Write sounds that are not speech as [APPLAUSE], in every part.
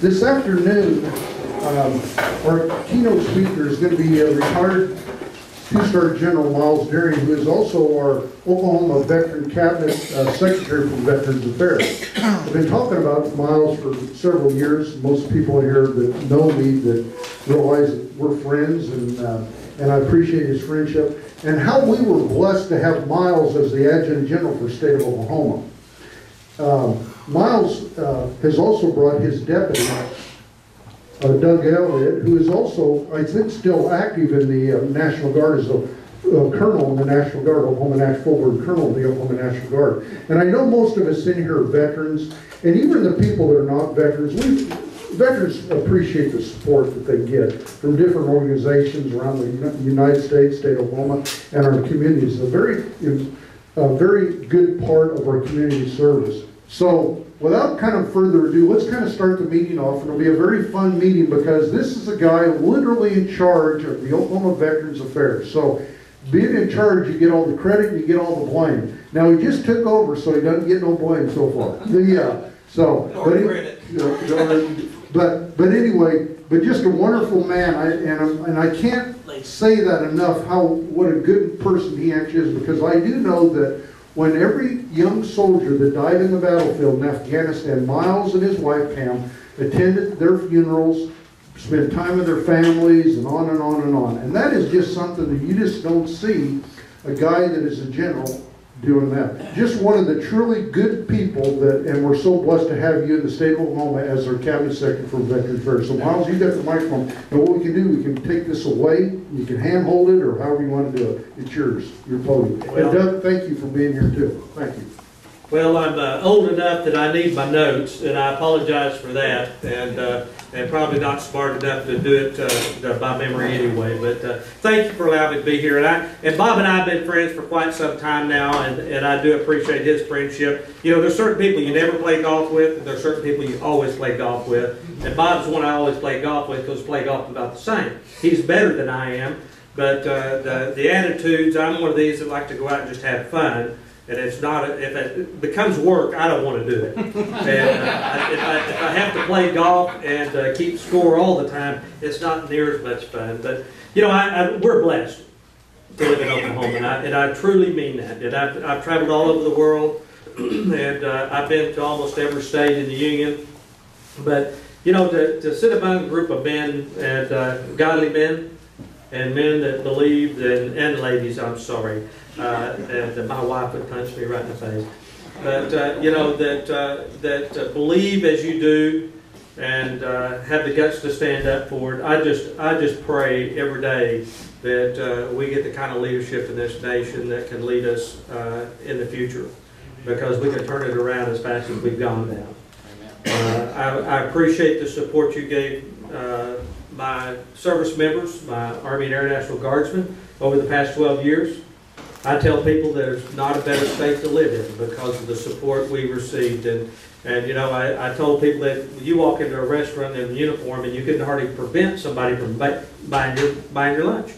this afternoon, um, our keynote speaker is going to be a retired two-star General Myles Deering, who is also our Oklahoma Veteran Cabinet uh, Secretary for Veterans Affairs. I've been talking about Myles for several years. Most people here that know me that realize that we're friends, and uh, and I appreciate his friendship and how we were blessed to have Myles as the Adjutant General for the state of Oklahoma. Um, Myles uh, has also brought his deputy, uh, Doug Elliott, who is also, I think, still active in the uh, National Guard as a colonel in the National Guard, Oklahoma National Forward Colonel of the Oklahoma National Guard. And I know most of us in here are veterans, and even the people that are not veterans, we veterans appreciate the support that they get from different organizations around the United States, state of Oklahoma, and our communities. A very, a very good part of our community service. So without kind of further ado, let's kind of start the meeting off, and it'll be a very fun meeting because this is a guy literally in charge of the Oklahoma Veterans Affairs. So being in charge, you get all the credit, and you get all the blame. Now he just took over, so he doesn't get no blame so far. [LAUGHS] Yeah. So, but, credit. [LAUGHS] but but anyway, but just a wonderful man, I, and and I can't say that enough. How what a good person he actually is, because I do know that when every young soldier that died in the battlefield in Afghanistan, Myles and his wife Pam attended their funerals, spent time with their families, and on and on and on. And that is just something that you just don't see a guy that is a general doing that. Just one of the truly good people that, and we're so blessed to have you in the state of Oklahoma as our cabinet secretary for Veterans Affairs. So Myles, you got the microphone. And what we can do, we can take this away. You can handhold it or however you want to do it. It's yours, your podium. Well, and Doug, thank you for being here too. Thank you. Well, I'm uh, old enough that I need my notes, and I apologize for that, and uh, and probably not smart enough to do it uh, by memory anyway. But uh, thank you for allowing me to be here. And I and Bob and I have been friends for quite some time now, and, and I do appreciate his friendship. You know, there's certain people you never play golf with, and there's certain people you always play golf with. And Bob's one I always play golf with because play golf about the same. He's better than I am, but uh, the the attitudes. I'm one of these that like to go out and just have fun and it's not if it becomes work, I don't want to do it. [LAUGHS] and uh, if, I, if I have to play golf and uh, keep score all the time, it's not near as much fun. But you know, I, I, we're blessed to live in Oklahoma, and I, and I truly mean that. And I've, I've traveled all over the world, [CLEARS THROAT] and uh, I've been to almost every state in the union. But you know, to, to sit among a group of men and uh, godly men and men that believe, and, and ladies, I'm sorry, uh, and my wife would punch me right in the face. But uh, you know that uh, that uh, believe as you do, and uh, have the guts to stand up for it. I just I just pray every day that uh, we get the kind of leadership in this nation that can lead us in the future, because we can turn it around as fast as we've gone now. I, I, appreciate the support you gave my service members, my Army and Air National Guardsmen over the past 12 years. I tell people there's not a better state to live in because of the support we received. And, and you know, I, I told people that you walk into a restaurant in uniform and you can hardly prevent somebody from buying your, buying your lunch.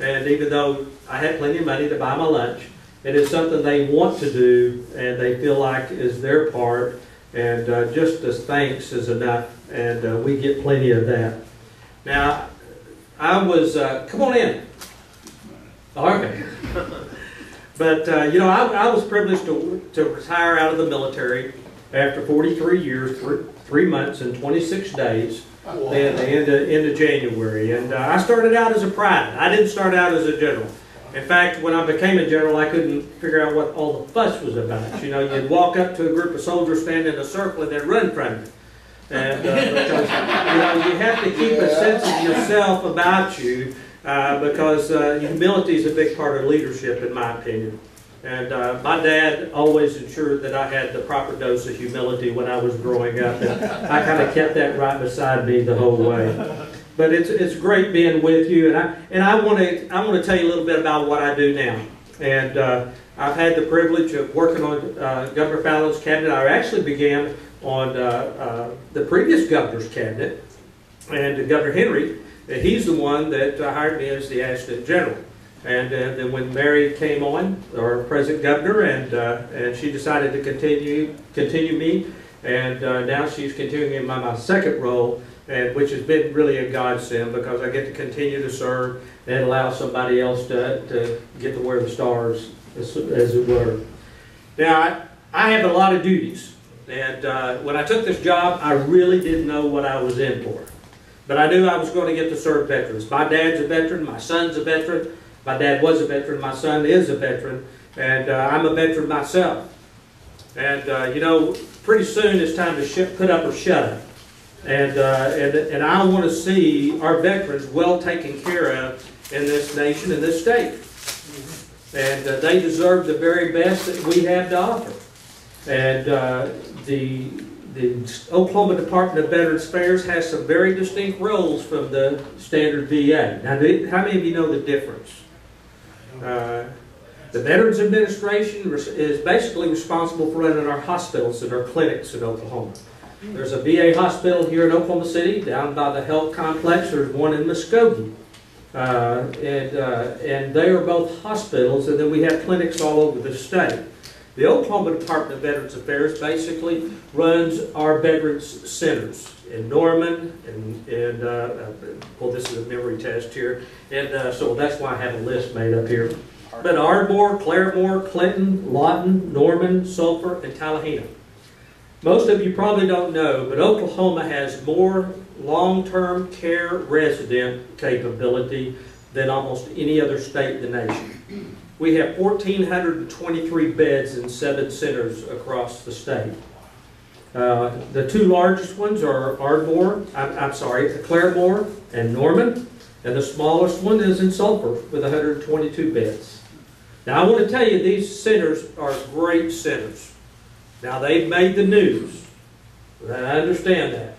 And even though I had plenty of money to buy my lunch, it is something they want to do and they feel like is their part. And uh, just as thanks is enough. And uh, we get plenty of that. Now, I was, uh, come on in. Okay. But, uh, you know, I, I, was privileged to, to retire out of the military after 43 years, three, three months, and 26 days wow. at the end of, end of January. And uh, I started out as a private. I didn't start out as a general. In fact, when I became a general, I couldn't figure out what all the fuss was about. You know, you'd walk up to a group of soldiers standing in a circle and they'd run from you. And uh, because, you know, you have to keep a sense of yourself about you uh, because uh, humility is a big part of leadership, in my opinion. And uh, my dad always ensured that I had the proper dose of humility when I was growing up, and I kind of kept that right beside me the whole way. But it's it's great being with you, and I and I want to I want to tell you a little bit about what I do now. And uh, I've had the privilege of working on uh, Governor Fallin's cabinet. I actually began on uh, the previous governor's cabinet, and Governor Henry he's the one that uh, hired me as the Adjutant General. And uh, then when Mary came on, our present governor, and uh, and she decided to continue continue me And uh, now she's continuing in my, my second role, and which has been really a godsend because I get to continue to serve and allow somebody else to, to get to wear the stars, as, as it were. Now, I, I have a lot of duties, and uh, when I took this job, I really didn't know what I was in for. But I knew I was going to get to serve veterans. My dad's a veteran, my son's a veteran, my dad was a veteran, my son is a veteran, and uh, I'm a veteran myself. And, uh, you know, pretty soon it's time to sh- put up or shut up. And, uh, and, and I want to see our veterans well taken care of in this nation, in this state. And uh, they deserve the very best that we have to offer. And uh, the, the Oklahoma Department of Veterans Affairs has some very distinct roles from the standard VA. Now, do- how many of you know the difference? Uh, The Veterans Administration is basically responsible for running our hospitals and our clinics in Oklahoma. There's a VA hospital here in Oklahoma City, down by the health complex, there's one in Muskogee. Uh, And, uh, and they are both hospitals, and then we have clinics all over the state. The Oklahoma Department of Veterans Affairs basically runs our veterans centers in Norman, and, and, uh, uh, well, this is a memory test here, and uh, so that's why I have a list made up here. But Ardmore, Claremore, Clinton, Lawton, Norman, Sulphur, and Talihina. Most of you probably don't know, but Oklahoma has more long-term care resident capability than almost any other state in the nation. We have 1,423 beds in seven centers across the state. Uh, The two largest ones are Ardmore, I'm, I'm sorry, Claremore and Norman, and the smallest one is in Sulphur with 122 beds. Now, I want to tell you, these centers are great centers. Now, they've made the news. And I understand that,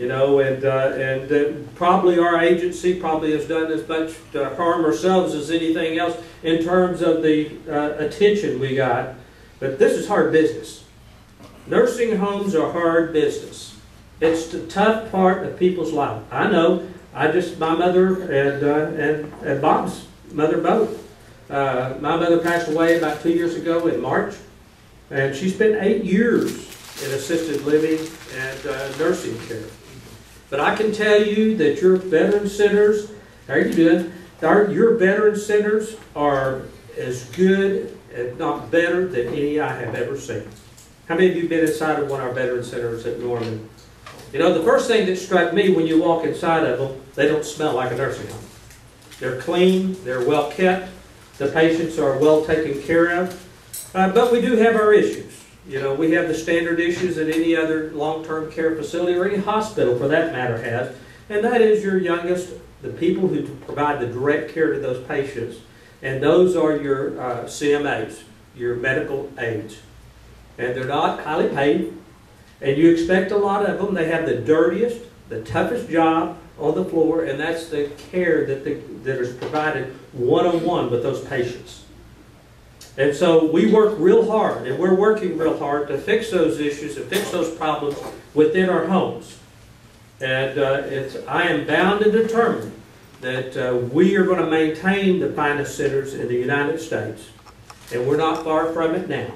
you know, and, uh, and uh, probably our agency probably has done as much uh, harm ourselves as anything else in terms of the uh, attention we got. But this is hard business. Nursing homes are hard business. It's the tough part of people's life. I know. I just, my mother and, uh, and, and Bob's mother both. Uh, my mother passed away about two years ago in March, and she spent eight years in assisted living and uh, nursing care. But I can tell you that your veteran centers, how are you doing? Our, your veteran centers are as good, if not better, than any I have ever seen. How many of you been inside of one of our veteran centers at Norman? You know, the first thing that struck me when you walk inside of them, they don't smell like a nursing home. They're clean, they're well kept, the patients are well taken care of. Uh, but we do have our issues. You know, we have the standard issues that any other long-term care facility or any hospital for that matter has. And that is your youngest, the people who provide the direct care to those patients. And those are your uh, CMAs, your medical aides. And they're not highly paid. And you expect a lot of them. They have the dirtiest, the toughest job on the floor, and that's the care that, the, that is provided one-on-one with those patients. And so we work real hard, and we're working real hard to fix those issues and fix those problems within our homes. And uh, it's, I am bound and determined that uh, we are going to maintain the finest centers in the United States. And we're not far from it now.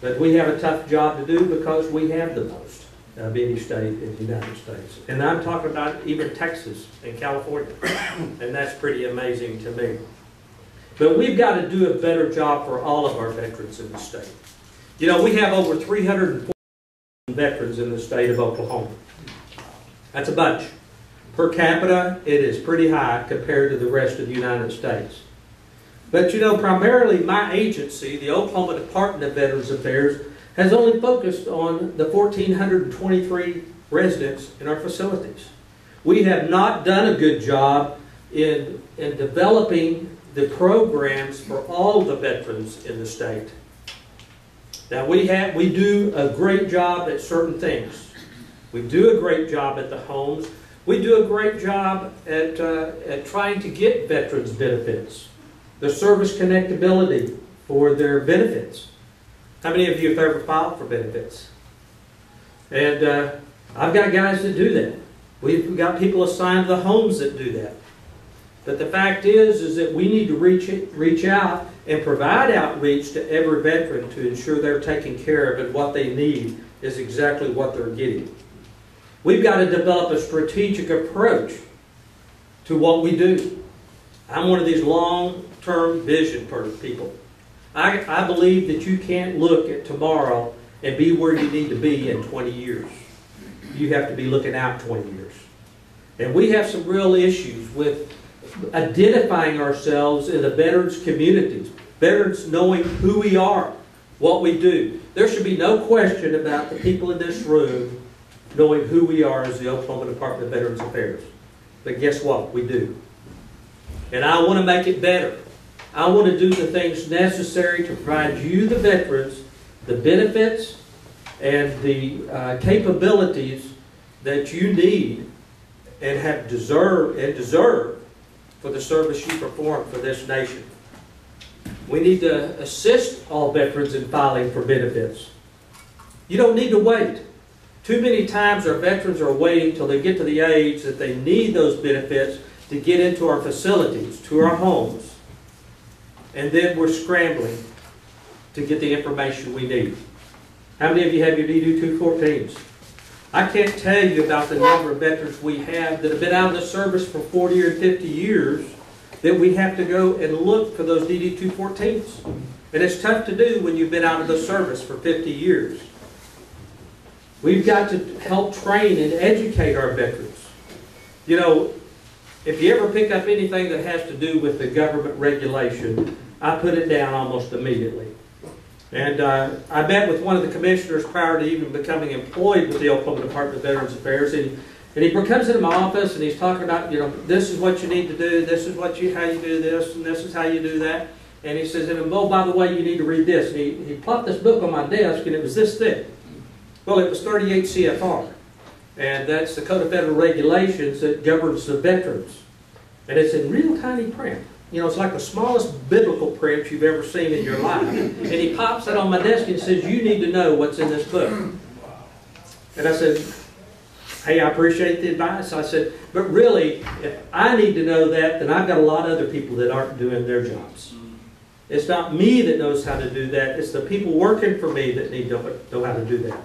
But we have a tough job to do because we have the most of any state in the United States. And I'm talking about even Texas and California. [COUGHS] And that's pretty amazing to me. But we've got to do a better job for all of our veterans in the state. You know, we have over 340 veterans in the state of Oklahoma. That's a bunch. Per capita, it is pretty high compared to the rest of the United States. But you know, primarily my agency, the Oklahoma Department of Veterans Affairs, has only focused on the 1,423 residents in our facilities. We have not done a good job in, in developing the programs for all the veterans in the state. Now we have, we do a great job at certain things. We do a great job at the homes. We do a great job at, uh, at trying to get veterans benefits, the service connectability for their benefits. How many of you have ever filed for benefits? And uh, I've got guys that do that. We've got people assigned to the homes that do that. But the fact is, is that we need to reach, reach out and provide outreach to every veteran to ensure they're taken care of and what they need is exactly what they're getting. We've got to develop a strategic approach to what we do. I'm one of these long-term vision people. I, I believe that you can't look at tomorrow and be where you need to be in 20 years. You have to be looking out 20 years. And we have some real issues with identifying ourselves in the veterans communities, veterans knowing who we are, what we do. There should be no question about the people in this room knowing who we are as the Oklahoma Department of Veterans Affairs. But guess what? We do. And I want to make it better. I want to do the things necessary to provide you, the veterans, the benefits and the uh, capabilities that you need and have deserved and deserve for the service you perform for this nation. We need to assist all veterans in filing for benefits. You don't need to wait. Too many times our veterans are waiting till they get to the age that they need those benefits to get into our facilities, to our homes. And then we're scrambling to get the information we need. How many of you have your DD-214s? I can't tell you about the number of veterans we have that have been out of the service for 40 or 50 years that we have to go and look for those DD-214s. And it's tough to do when you've been out of the service for 50 years. We've got to help train and educate our veterans. You know, if you ever pick up anything that has to do with the government regulation, I put it down almost immediately. And uh, I met with one of the commissioners prior to even becoming employed with the Oklahoma Department of Veterans Affairs, and, and he comes into my office and he's talking about, you know, this is what you need to do, this is what you how you do this, and this is how you do that. And he says, and oh, by the way, you need to read this. And he, he plopped this book on my desk, and it was this thick. Well, it was 38 CFR, and that's the Code of Federal Regulations that governs the veterans. And it's in real tiny print. You know, it's like the smallest biblical print you've ever seen in your life. And he pops it on my desk and says, you need to know what's in this book. And I said, hey, I appreciate the advice. I said, but really, if I need to know that, then I've got a lot of other people that aren't doing their jobs. It's not me that knows how to do that. It's the people working for me that need to know how to do that.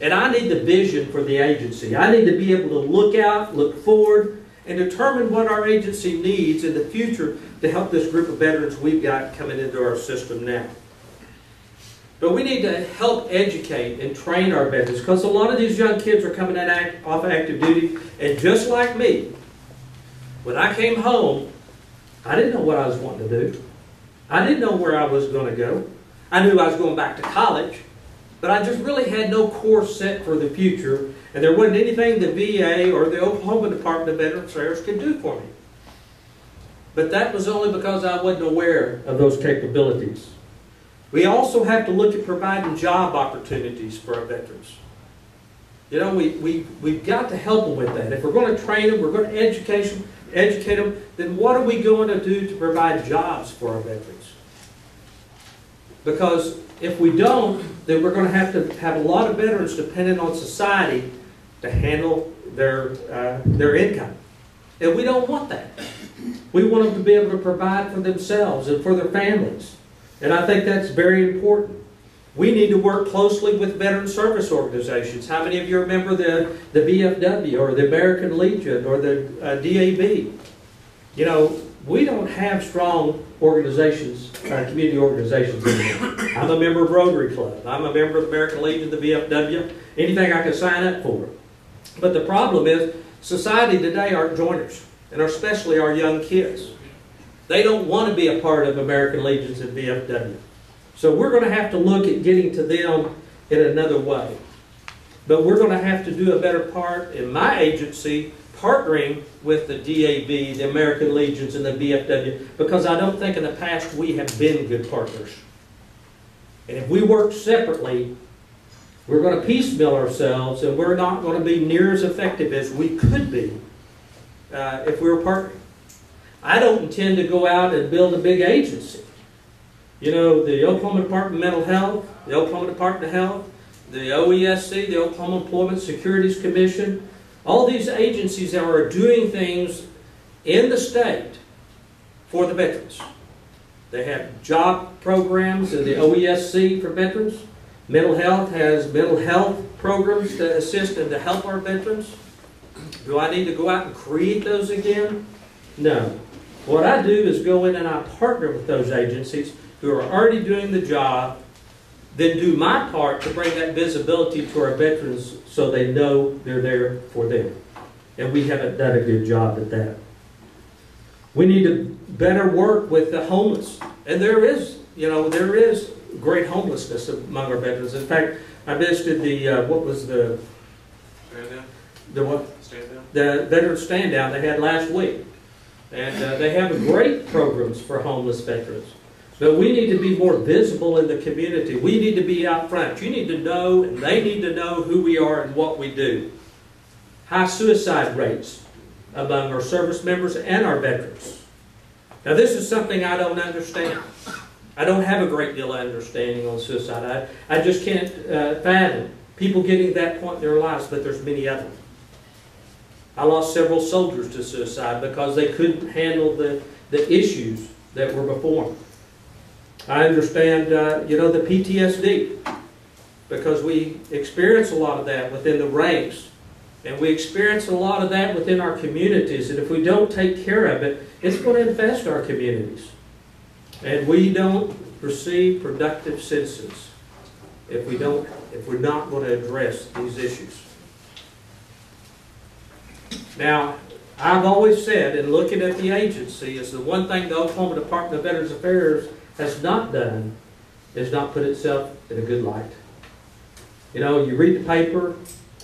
And I need the vision for the agency. I need to be able to look out, look forward, and determine what our agency needs in the future to help this group of veterans we've got coming into our system now. But we need to help educate and train our veterans because a lot of these young kids are coming in act, off active duty, and just like me, when I came home, I didn't know what I was wanting to do. I didn't know where I was going to go. I knew I was going back to college, but I just really had no course set for the future, and there wasn't anything the VA or the Oklahoma Department of Veterans Affairs could do for me. But that was only because I wasn't aware of those capabilities. We also have to look at providing job opportunities for our veterans. You know, we, we, we've got to help them with that. If we're going to train them, we're going to educate them, educate them, then what are we going to do to provide jobs for our veterans? Because if we don't, then we're going to have to have a lot of veterans dependent on society to handle their, uh, their income. And we don't want that. We want them to be able to provide for themselves and for their families. And I think that's very important. We need to work closely with veteran service organizations. How many of you remember the, the VFW or the American Legion or the uh, DAV? You know, we don't have strong organizations, uh, community organizations. I'm a member of Rotary Club. I'm a member of the American Legion, the VFW, anything I can sign up for. But the problem is, society today aren't joiners, and especially our young kids. They don't want to be a part of American Legions and VFW. So we're going to have to look at getting to them in another way. But we're going to have to do a better part in my agency partnering with the DAV, the American Legions, and the VFW, because I don't think in the past we have been good partners. And if we work separately, we're going to piecemeal ourselves and we're not going to be near as effective as we could be uh, if we were partnering. I don't intend to go out and build a big agency. You know, the Oklahoma Department of Mental Health, the Oklahoma Department of Health, the OESC, the Oklahoma Employment Securities Commission, all these agencies that are doing things in the state for the veterans. They have job programs in the OESC for veterans. Mental health has mental health programs to assist and to help our veterans. Do I need to go out and create those again? No. What I do is go in and I partner with those agencies who are already doing the job, then do my part to bring that visibility to our veterans so they know they're there for them. And we haven't done a good job at that. We need to better work with the homeless. And there is, you know, there is great homelessness among our veterans. In fact, I visited the, uh, what was the, Stand down, the what, stand down. the veteran stand down they had last week. And uh, they have great programs for homeless veterans. But we need to be more visible in the community. We need to be out front. You need to know, and they need to know who we are and what we do. High suicide rates among our service members and our veterans. Now, this is something I don't understand. I don't have a great deal of understanding on suicide. I, I just can't uh, fathom people getting to that point in their lives, but there's many of them. I lost several soldiers to suicide because they couldn't handle the, the issues that were before them. I understand, uh, you know, the PTSD because we experience a lot of that within the ranks and we experience a lot of that within our communities. And if we don't take care of it, it's going to infest our communities. And we don't receive productive citizens if we don't, if we're not going to address these issues. Now, I've always said, in looking at the agency, is the one thing the Oklahoma Department of Veterans Affairs has not done is not put itself in a good light. You know, you read the paper,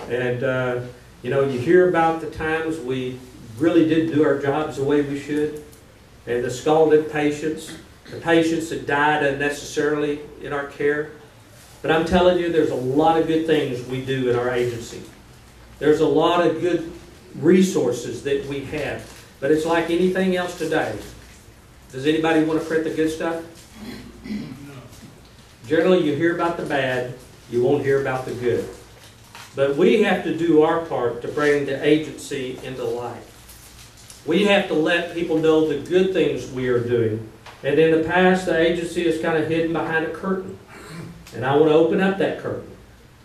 and uh, you know you hear about the times we really didn't do our jobs the way we should, and the scalded patients, the patients that died unnecessarily in our care. But I'm telling you, there's a lot of good things we do in our agency. There's a lot of good resources that we have. But it's like anything else today. Does anybody want to print the good stuff? Generally, you hear about the bad, you won't hear about the good. But we have to do our part to bring the agency into light. We have to let people know the good things we are doing. And in the past, the agency is kind of hidden behind a curtain. And I want to open up that curtain.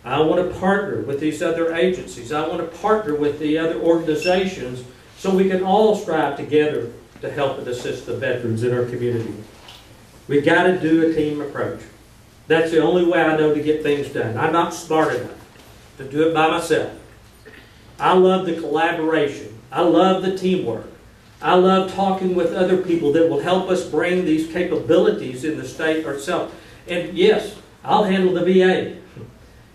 I want to partner with these other agencies. I want to partner with the other organizations so we can all strive together to help and assist the veterans in our community. We've got to do a team approach. That's the only way I know to get things done. I'm not smart enough to do it by myself. I love the collaboration. I love the teamwork. I love talking with other people that will help us bring these capabilities in the state ourselves. And yes, I'll handle the VA.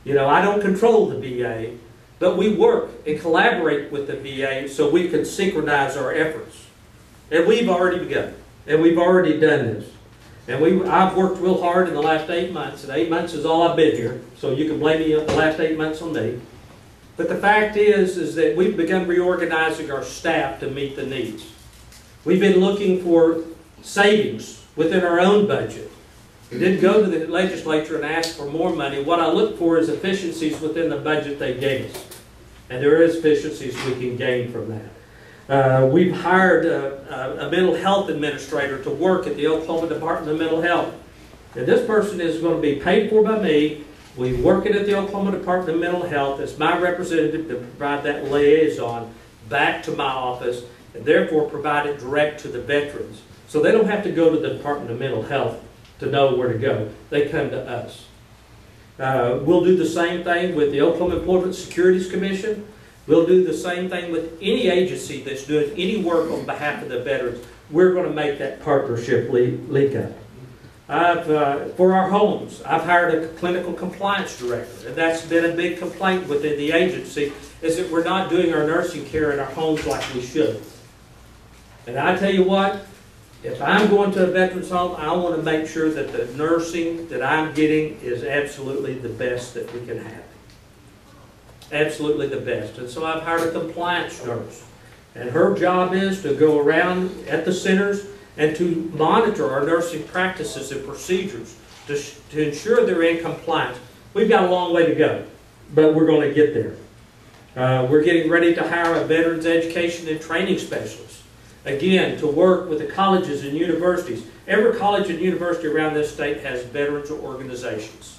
You know, I don't control the VA, but we work and collaborate with the VA so we can synchronize our efforts. And we've already begun. And we've already done this. And we, I've worked real hard in the last eight months, and eight months is all I've been here, so you can blame me the last eight months on me. But the fact is, is that we've begun reorganizing our staff to meet the needs. We've been looking for savings within our own budget. We didn't go to the legislature and ask for more money. What I look for is efficiencies within the budget they gave us. And there is efficiencies we can gain from that. Uh, we've hired a, a, a mental health administrator to work at the Oklahoma Department of Mental Health. And this person is going to be paid for by me. We work it at the Oklahoma Department of Mental Health. It's my representative to provide that liaison back to my office and therefore provide it direct to the veterans. So they don't have to go to the Department of Mental Health to know where to go. They come to us. Uh, we'll do the same thing with the Oklahoma Employment Securities Commission. We'll do the same thing with any agency that's doing any work on behalf of the veterans. We're going to make that partnership leak, leak up. I've, uh, for our homes, I've hired a clinical compliance director, and that's been a big complaint within the agency, is that we're not doing our nursing care in our homes like we should. And I tell you what, if I'm going to a veteran's home, I want to make sure that the nursing that I'm getting is absolutely the best that we can have. Absolutely the best. And so I've hired a compliance nurse. And her job is to go around at the centers and to monitor our nursing practices and procedures to, to ensure they're in compliance. We've got a long way to go, but we're going to get there. Uh, we're getting ready to hire a veterans education and training specialist. Again, to work with the colleges and universities. Every college and university around this state has veterans organizations.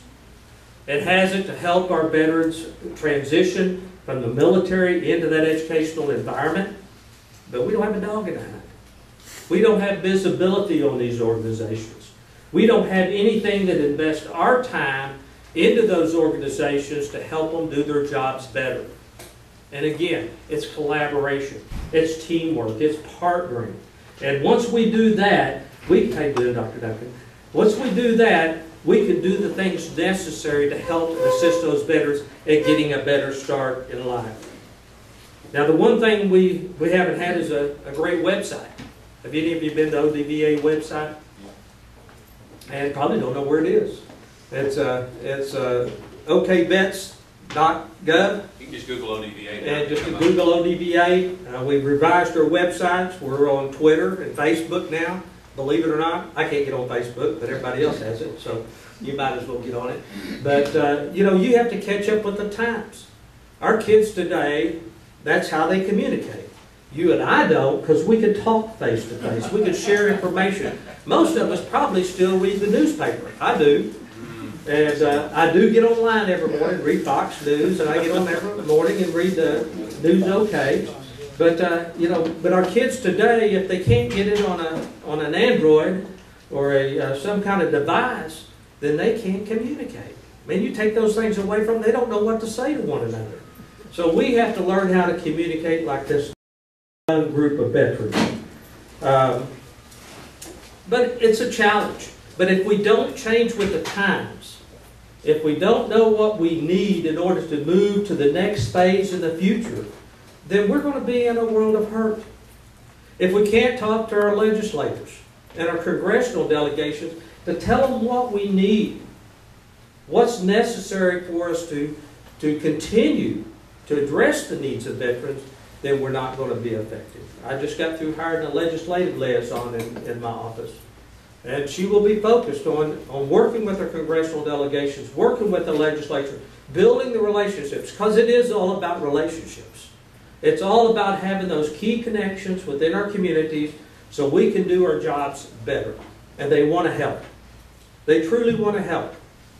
It has it to help our veterans transition from the military into that educational environment, but we don't have a dog in the hunt. We don't have visibility on these organizations. We don't have anything that invests our time into those organizations to help them do their jobs better. And again, it's collaboration, it's teamwork, it's partnering. And once we do that, we, how you Dr. Duncan? Once we do that, we can do the things necessary to help and assist those veterans at getting a better start in life. Now, the one thing we, we haven't had is a, a great website. Have any of you been to ODVA website? And probably don't know where it is. It's, uh, it's, uh, okvets.gov. You can just Google ODVA. And just Google ODVA. Uh, we've revised our websites. We're on Twitter and Facebook now. Believe it or not, I can't get on Facebook, but everybody else has it, so you might as well get on it. But, uh, you know, you have to catch up with the times. Our kids today, that's how they communicate. You and I don't, because we can talk face to face. We can share information. Most of us probably still read the newspaper. I do. And uh, I do get online every morning, read Fox News, and I get on every morning and read the news okay. But, uh, you know, but our kids today, if they can't get it on a, on an Android or a, uh, some kind of device, then they can't communicate. I mean, you take those things away from them, they don't know what to say to one another. So we have to learn how to communicate like this young group of veterans. Um, but it's a challenge. But if we don't change with the times, if we don't know what we need in order to move to the next phase in the future, then we're going to be in a world of hurt. If we can't talk to our legislators and our congressional delegations to tell them what we need, what's necessary for us to, to continue to address the needs of veterans, then we're not going to be effective. I just got through hiring a legislative liaison in, in my office. And she will be focused on, on working with our congressional delegations, working with the legislature, building the relationships, because it is all about relationships. It's all about having those key connections within our communities so we can do our jobs better. And they want to help. They truly want to help,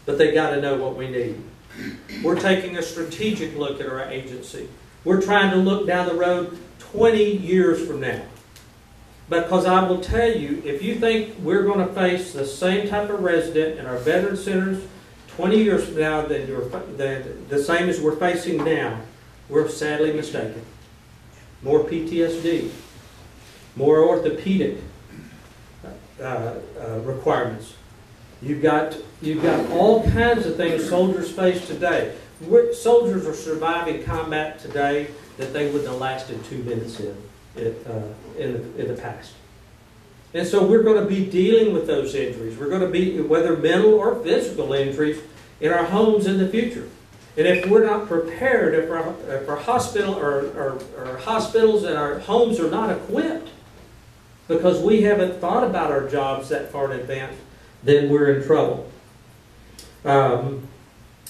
but they got to know what we need. We're taking a strategic look at our agency. We're trying to look down the road 20 years from now. Because I will tell you, if you think we're going to face the same type of resident in our veteran centers 20 years from now than than the same as we're facing now, we're sadly mistaken. More PTSD, more orthopedic uh, uh, requirements. You've got, you've got all kinds of things soldiers face today. We're, soldiers are surviving combat today that they wouldn't have lasted two minutes in, it, uh, in, the, in the past. And so we're going to be dealing with those injuries. We're going to be, whether mental or physical injuries, in our homes in the future. And if we're not prepared, if our, if our hospital or, hospitals and our homes are not equipped, because we haven't thought about our jobs that far in advance, then we're in trouble. Um,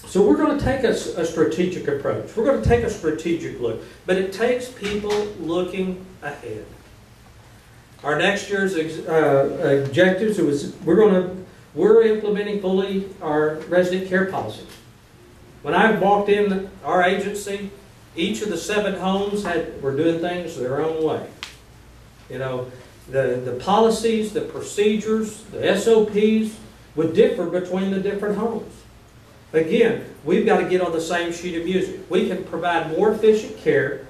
so we're going to take a, a strategic approach. We're going to take a strategic look, but it takes people looking ahead. Our next year's uh, objectives was we're going to we're implementing fully our resident care policies. When I walked in our agency, each of the seven homes had were doing things their own way. You know, the, the policies, the procedures, the SOPs would differ between the different homes. Again, we've got to get on the same sheet of music. We can provide more efficient care.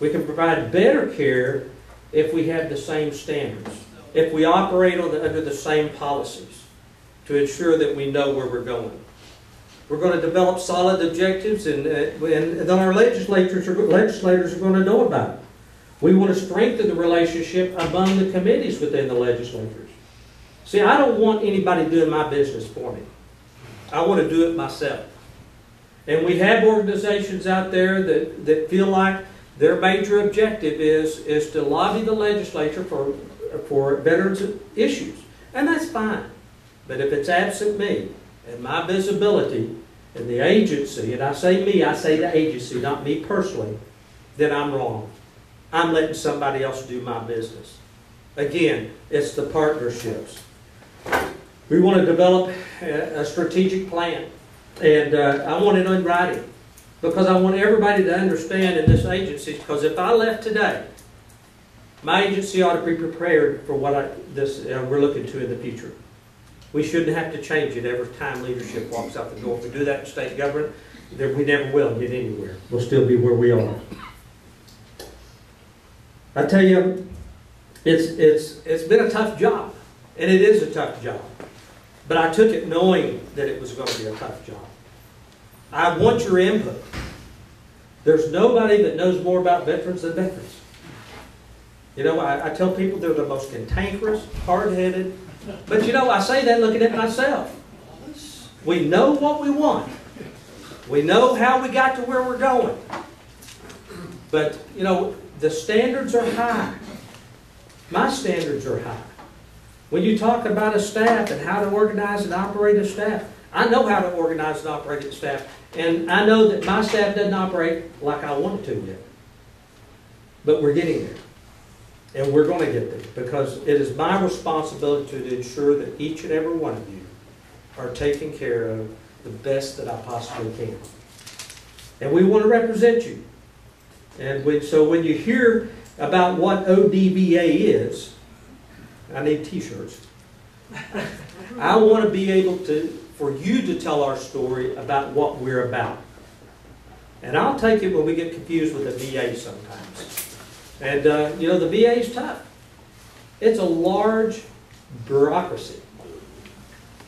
We can provide better care if we have the same standards, if we operate the, under the same policies to ensure that we know where we're going. We're going to develop solid objectives, and, uh, and then our legislators are, legislators are going to know about it. We want to strengthen the relationship among the committees within the legislatures. See, I don't want anybody doing my business for me. I want to do it myself. And we have organizations out there that, that feel like their major objective is, is to lobby the legislature for, for veterans issues. And that's fine. But if it's absent me and my visibility and the agency, and I say me, I say the agency, not me personally, then I'm wrong. I'm letting somebody else do my business. Again, it's the partnerships. We want to develop a strategic plan. And uh, I want it in writing, because I want everybody to understand in this agency, because if I left today, my agency ought to be prepared for what I, this, uh, we're looking to in the future. We shouldn't have to change it every time leadership walks out the door. If we do that in state government, then we never will get anywhere. We'll still be where we are. I tell you, it's, it's, it's been a tough job, and it is a tough job. But I took it knowing that it was going to be a tough job. I want your input. There's nobody that knows more about veterans than veterans. You know, I, I tell people they're the most cantankerous, hard-headed, but you know, I say that looking at myself. We know what we want. We know how we got to where we're going. But, you know, the standards are high. My standards are high. When you talk about a staff and how to organize and operate a staff, I know how to organize and operate a staff. And I know that my staff doesn't operate like I want it to yet. But we're getting there. And we're going to get there because it is my responsibility to ensure that each and every one of you are taken care of the best that I possibly can. And we want to represent you. And when, so when you hear about what ODVA is, I need t-shirts. [LAUGHS] I want to be able to, for you to tell our story about what we're about. And I'll take it when we get confused with the VA sometimes. And, uh, you know, the VA is tough. It's a large bureaucracy.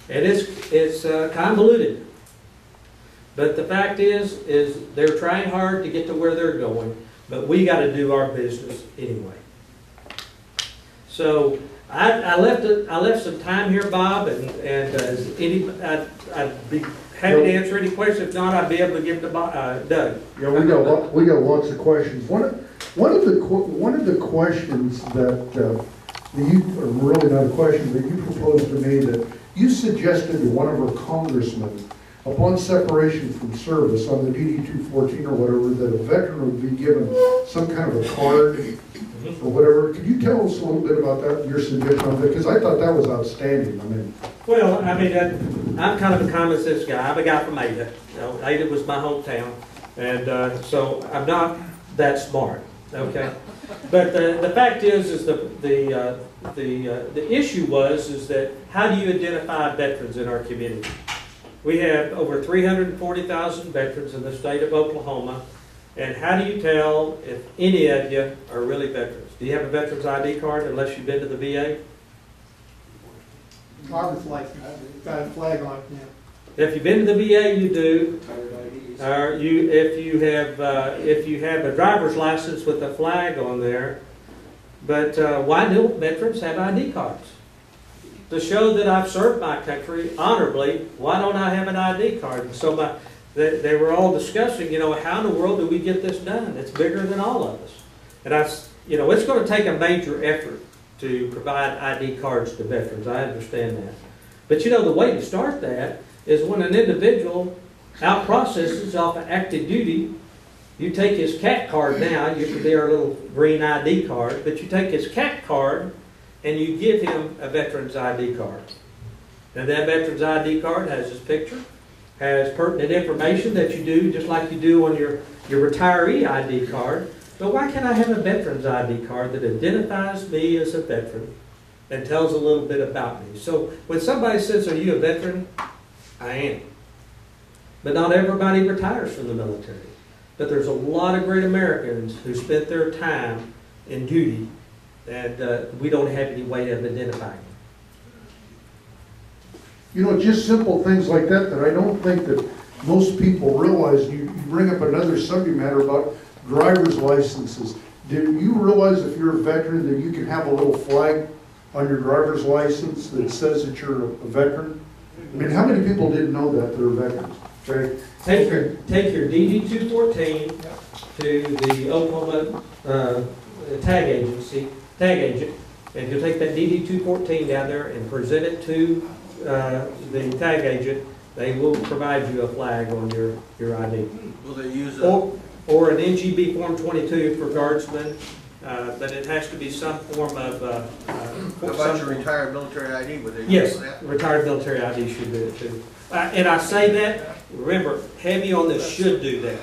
And it's, it's uh, convoluted. But the fact is, is they're trying hard to get to where they're going, but we got to do our business anyway. So I, I left it, I left some time here, Bob, and, and uh, is any, I'd, I'd be happy to answer any questions. If not, I'd be able to give to uh, Doug. Yeah, we got, we got lots of questions. One, one of the, one of the questions that, uh, that you, really not a question, but you proposed to me that you suggested to one of our congressmen, upon separation from service on the DD two fourteen or whatever, that a veteran would be given some kind of a card or whatever. Could you tell us a little bit about that, your suggestion on that? Because I thought that was outstanding. I mean, Well, I mean, I'm kind of a common sense guy. I'm a guy from Ada. You know, Ada was my hometown, and uh, so I'm not that smart. Okay, but the, the fact is, is the the uh, the uh, the issue was is that how do you identify veterans in our community? We have over 340,000 veterans in the state of Oklahoma, and how do you tell if any of you are really veterans? Do you have a veteran's ID card unless you've been to the VA? Driver's license, got a flag on it now. If you've been to the VA, you do. Or you, if you have, uh, if you have a driver's license with a flag on there. But uh, why don't veterans have ID cards? To show that I've served my country honorably, why don't I have an ID card? And so my, they, they were all discussing, you know, how in the world do we get this done? It's bigger than all of us. And I, you know, it's going to take a major effort to provide ID cards to veterans. I understand that. But you know, the way to start that is when an individual out processes off of active duty, you take his CAC card now, used to be our little green ID card, but you take his CAC card and you give him a veteran's ID card. Now that veteran's ID card has his picture, has pertinent information that you do, just like you do on your, your retiree ID card. But why can't I have a veteran's ID card that identifies me as a veteran and tells a little bit about me? So when somebody says, are you a veteran? I am. But not everybody retires from the military. But there's a lot of great Americans who spent their time in duty and uh, we don't have any way of identifying you know, just simple things like that that I don't think that most people realize. You, you bring up another subject matter about driver's licenses. Do you realize if you're a veteran that you can have a little flag on your driver's license that says that you're a veteran? I mean, how many people didn't know that they're veterans? Take your, take your DD two fourteen to the Oklahoma, uh, tag agency, tag agent, and you'll take that DD two fourteen down there and present it to, uh, the tag agent. They will provide you a flag on your, your ID. Will they use a, Or, or an NGB Form twenty-two for guardsmen, uh, but it has to be some form of, uh, uh, How about some your retired military ID, would they? Yes, do that? retired military ID should do it too. Uh, And I say that, remember, heavy on this should do that.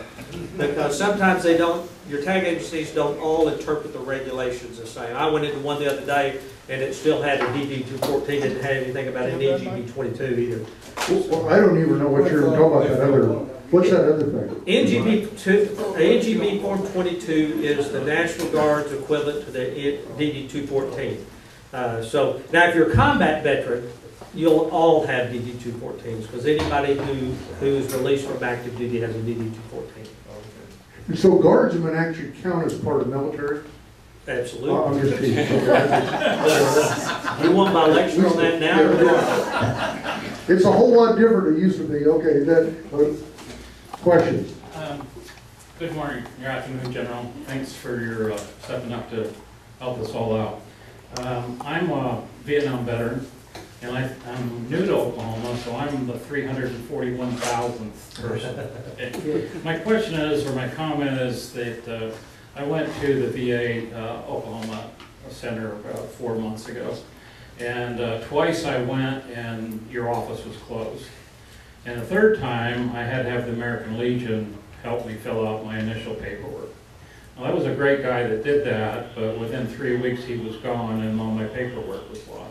Because sometimes they don't, your tag agencies don't all interpret the regulations the same. I went into one the other day and it still had a DD two fourteen, didn't have anything about an NGB twenty-two either. Well, I don't even know what you're talking about, that other, what's that other thing? NGB two, NGB Form twenty-two is the National Guard's equivalent to the DD two fourteen. Uh, so, now if you're a combat veteran, you'll all have DD two fourteens, because anybody who, who's released from active duty has a DD two fourteen. And so guardsmen actually count as part of military? Oh, Absolutely. I'm just teasing. [LAUGHS] You want my lecture on that now? or what? It's a whole lot different than it used to be, okay, that, uh, questions? Um, Good morning, your afternoon, General. Thanks for your uh, stepping up to help us all out. Um, I'm a Vietnam veteran, and I- I'm new to Oklahoma, so I'm the 341,000th person. [LAUGHS] My question is, or my comment is that uh, I went to the VA uh, Oklahoma Center about four months ago, and uh, twice I went and your office was closed. And the third time, I had to have the American Legion help me fill out my initial paperwork. Well, that was a great guy that did that, but within three weeks, he was gone and all my paperwork was lost.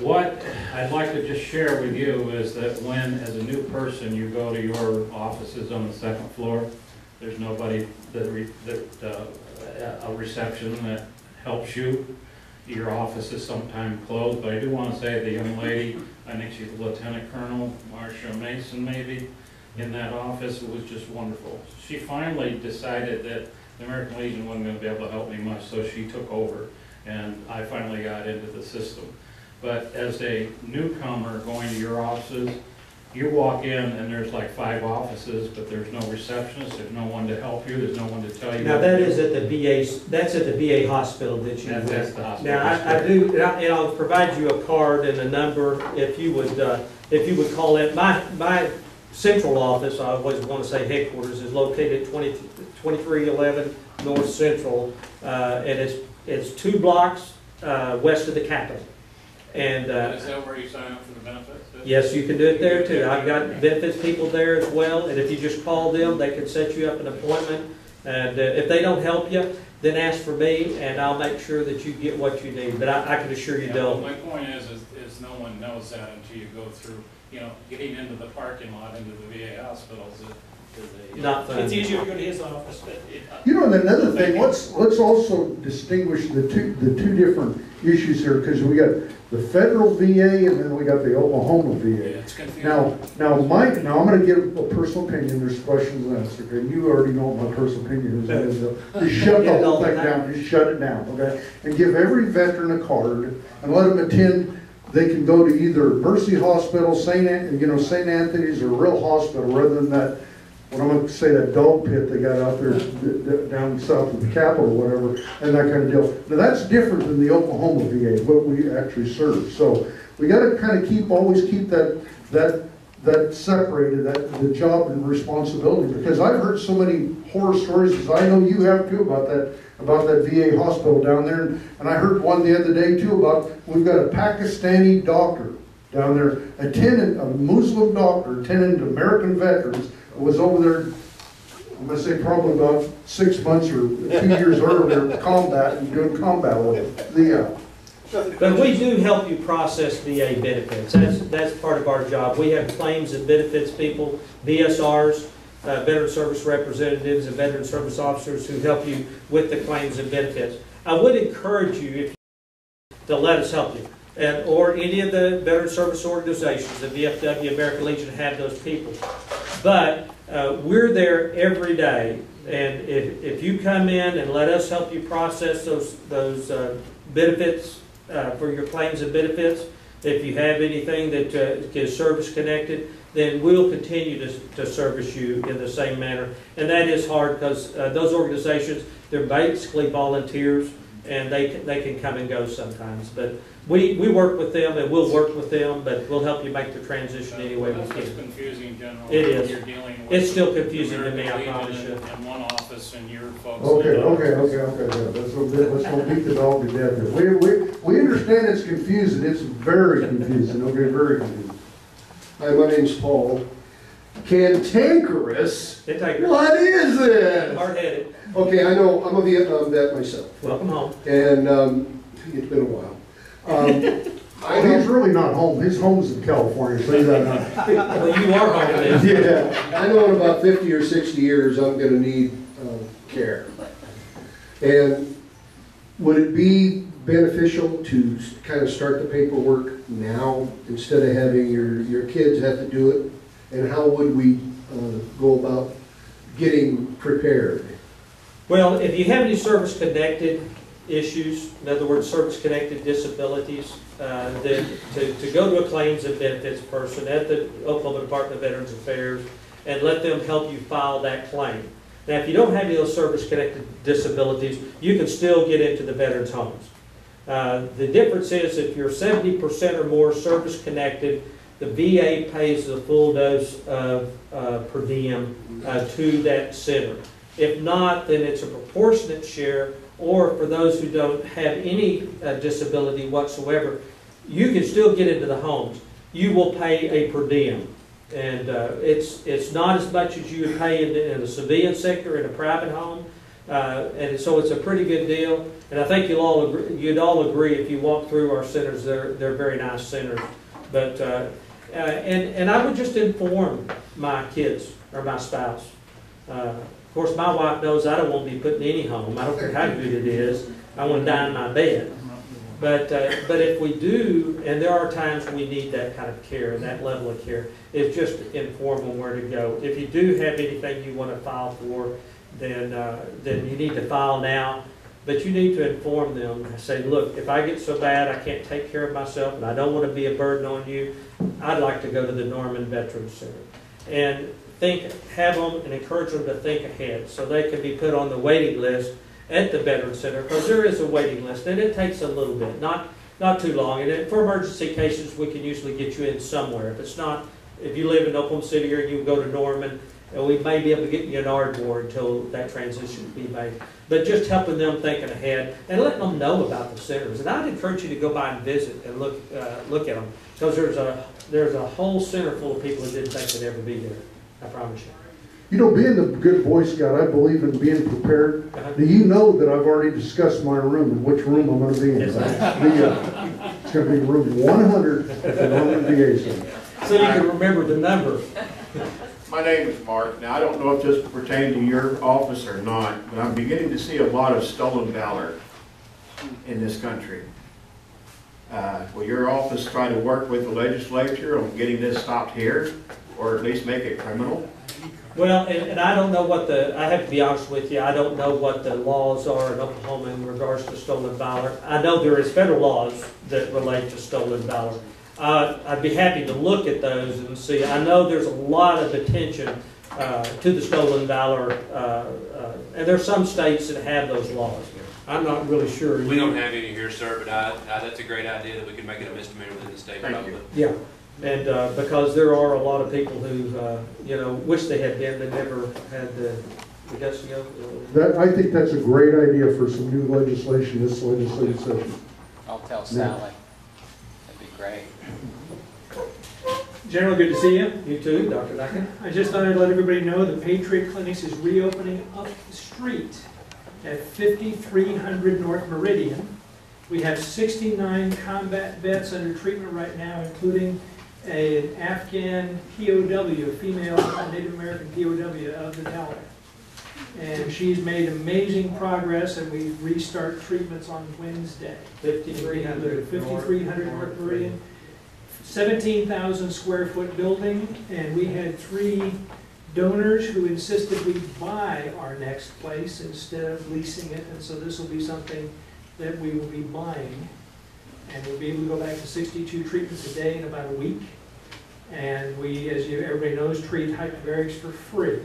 What I'd like to just share with you is that when, as a new person, you go to your offices on the second floor, there's nobody that, re- that, uh, a reception that helps you. Your office is sometime closed, but I do want to say the young lady, I think she's lieutenant colonel, Marcia Mason maybe, in that office, it was just wonderful. She finally decided that the American Legion wasn't gonna be able to help me much, so she took over, and I finally got into the system. But as a newcomer going to your offices, you walk in and there's like five offices, but there's no receptionist, there's no one to help you, there's no one to tell you. Now, what to do. is at the VA, that's at the VA hospital that you That's- that's the hospital. Now, I, I do, and I- and I'll provide you a card and a number if you would, uh, if you would call it. My, my central office, I always want to say headquarters, is located at 20 2311 North Central. Uh, and it's, it's two blocks, uh, west of the Capitol. And, uh, Is that where you sign up for the benefits? Yes, you can do it there too. I've got benefits people there as well, and if you just call them, they can set you up an appointment. And uh, if they don't help you, then ask for me, and I'll make sure that you get what you need. But I, I can assure you Yeah, well, they'll, My point is, is, is no one knows that until you go through, you know, getting into the parking lot, into the VA hospitals, it. Not fun. It's easier to go to his office, but it. You know, and another thing, let's, let's also distinguish the two, the two different issues here, because we got the federal VA and then we got the Oklahoma Yeah, VA. it's confusing. Now, now, my, now I'm gonna give a personal opinion, there's questions and answers, and you already know what my personal opinion is. Just shut the whole thing down, just shut it down, okay? And give every veteran a card and let them attend, they can go to either Mercy Hospital, St. An, you know, St. Anthony's or Real Hospital, rather than that, what I'm gonna say, that dog pit they got out there down south of the Capitol or whatever, and that kind of deal. Now, that's different than the Oklahoma VA, what we actually serve. So we gotta kind of keep, always keep that, that, that separated, that, the job and responsibility. Because I've heard so many horror stories, as I know you have too, about that, about that VA hospital down there. And I heard one the other day too about, we've got a Pakistani doctor down there, attendant, a Muslim doctor, attending to American veterans, was over there, I'm gonna say probably about six months or two [LAUGHS] years earlier, combat, and doing combat with the, uh, But we do help you process VA benefits. That's, that's part of our job. We have claims and benefits people, VSRs, uh, Veteran Service Representatives and Veteran Service Officers who help you with the claims and benefits. I would encourage you, if to let us help you. And, or any of the veteran service organizations, the VFW, American Legion have those people. But, uh, we're there every day. And if, if you come in and let us help you process those, those, uh, benefits, uh, for your claims and benefits, if you have anything that, uh, is service connected, then we'll continue to, to service you in the same manner. And that is hard because, uh, those organizations, they're basically volunteers and they, they can come and go sometimes. But we, we work with them and we'll work with them, but we'll help you make the transition any way we That's what's can. confusing, General. It when is. You're dealing with. It's still confusing to me, I American promise you. In in one office and your folks. okay, in another. okay, okay, okay, yeah, that's We'll beat the dog to death. We, we, we understand it's confusing, it's very confusing, okay, very confusing. Hi, my name's Paul. Cantankerous? It take, What is it? hard-headed, Okay, I know, I'm a Vietnam vet myself, welcome home. and, um, it's been a while. Um, [LAUGHS] Well, he's really not home, his home's in California, so he's not. [LAUGHS] Well, you are home then. yeah, I know in about fifty or sixty years, I'm gonna need, uh, care. And would it be beneficial to kind of start the paperwork now, instead of having your, your kids have to do it? And how would we, uh, go about getting prepared? Well, if you have any service-connected issues, in other words, service-connected disabilities, uh, to, to go to a claims and benefits person at the Oklahoma Department of Veterans Affairs and let them help you file that claim. Now, if you don't have any of those service-connected disabilities, you can still get into the veterans' homes. Uh, The difference is if you're seventy percent or more service-connected, the VA pays the full dose of uh, per diem uh, to that center. If not, then it's a proportionate share, or for those who don't have any uh, disability whatsoever, you can still get into the homes. You will pay a per diem. And uh, it's, it's not as much as you would pay in the, in the civilian sector in a private home. Uh, And so it's a pretty good deal. And I think you'll all agree, you'd all agree if you walk through our centers, they're, they're very nice centers. But, uh, uh, and, and I would just inform my kids or my spouse. Of course, my wife knows I don't want to be put in any home. I don't care how good it is. I want to die in my bed. But, uh, but if we do, and there are times we need that kind of care that level of care, it's just inform them where to go. If you do have anything you want to file for, then, uh, then you need to file now. But you need to inform them, say, look, if I get so bad I can't take care of myself and I don't want to be a burden on you, I'd like to go to the Norman Veterans Center. And think, have them and encourage them to think ahead so they can be put on the waiting list at the Veterans Center, because there is a waiting list, and it takes a little bit, not, not too long. And for emergency cases, we can usually get you in somewhere. If it's not, if you live in Oklahoma City or you go to Norman, and we may be able to get you an ard until that transition can be made. But just helping them thinking ahead and letting them know about the centers. And I'd encourage you to go by and visit and look, uh, look at them, because there's a, there's a whole center full of people who didn't think they'd ever be there. I promise you. You know, being the good Boy Scout, I believe in being prepared. Uh-huh. Do you know that I've already discussed my room and which room I'm gonna be in? Yes, The, uh, It's gonna be room one hundred at the Norman VA So you can remember the number. My name is Mark. Now, I don't know if this pertains to your office or not, but I'm beginning to see a lot of stolen valor in this country. Uh, Will your office try to work with the legislature on getting this stopped here, or at least make it criminal? Well, and, and I don't know what the, I have to be honest with you, I don't know what the laws are in Oklahoma in regards to stolen valor. I know there is federal laws that relate to stolen valor. Uh, I'd be happy to look at those and see, I know there's a lot of attention, uh, to the stolen valor, uh, uh, and there's some states that have those laws. I'm not really sure. We don't have any here, sir, but I, I, that's a great idea that we can make it a misdemeanor within the state Thank probably. you. Yeah, and, uh, because there are a lot of people who, uh, you know, wish they had been, they never had the, the guts to go. That, I think that's a great idea for some new legislation this legislative session. I'll tell Sally. That'd be great. General, good to see you. You too, Dr. Duncan? I just thought I'd let everybody know the Patriot Clinics is reopening up the street at 5300 North Meridian. We have 69 combat vets under treatment right now, including an Afghan POW, a female Native American POW of the Delta. And she's made amazing progress, and we restart treatments on Wednesday. Fifty-three hundred. 5300 North Meridian. 17,000 square foot building, and we had three donors who insisted we buy our next place instead of leasing it, and so this will be something that we will be buying. And we'll be able to go back to 62 treatments a day in about a week. And we, as you, everybody knows, treat hyperbarics for free.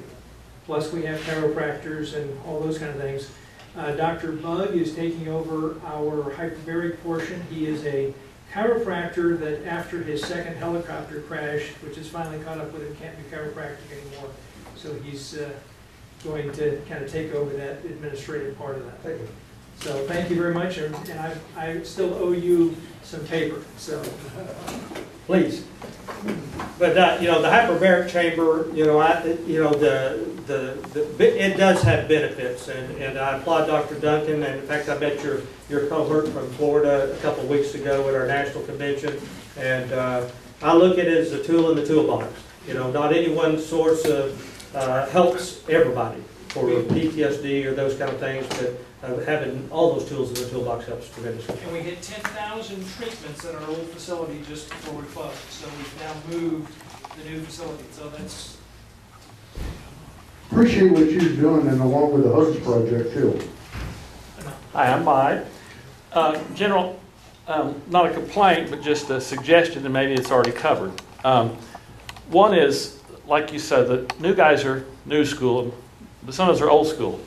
Plus, we have chiropractors and all those kind of things. Uh, Dr. Bug is taking over our hyperbaric portion. He is a chiropractor that after his second helicopter crash, which has finally caught up with him, can't do chiropractic anymore. So he's uh, going to kind of take over that administrative part of that. So thank you very much, and I, I still owe you some paper, so. Please. But, uh, you know, the hyperbaric chamber, you know, I, you know, the, the, the- it does have benefits, and, and I applaud Dr. Duncan, and in fact, I met your, your cohort from Florida a couple of weeks ago at our national convention, and, uh, I look at it as a tool in the toolbox. You know, not any one source of, uh, helps everybody for PTSD or those kind of things, but uh, having all those tools in the toolbox helps tremendously. And we had ten thousand treatments at our old facility just before we closed, so we've now moved the new facility, so that's, Appreciate what you're doing and along with the Hugs Project too. Hi, I'm Mike. Uh, General, um, not a complaint, but just a suggestion, and maybe it's already covered. Um, One is, like you said, the new guys are new school, but some of us are old school.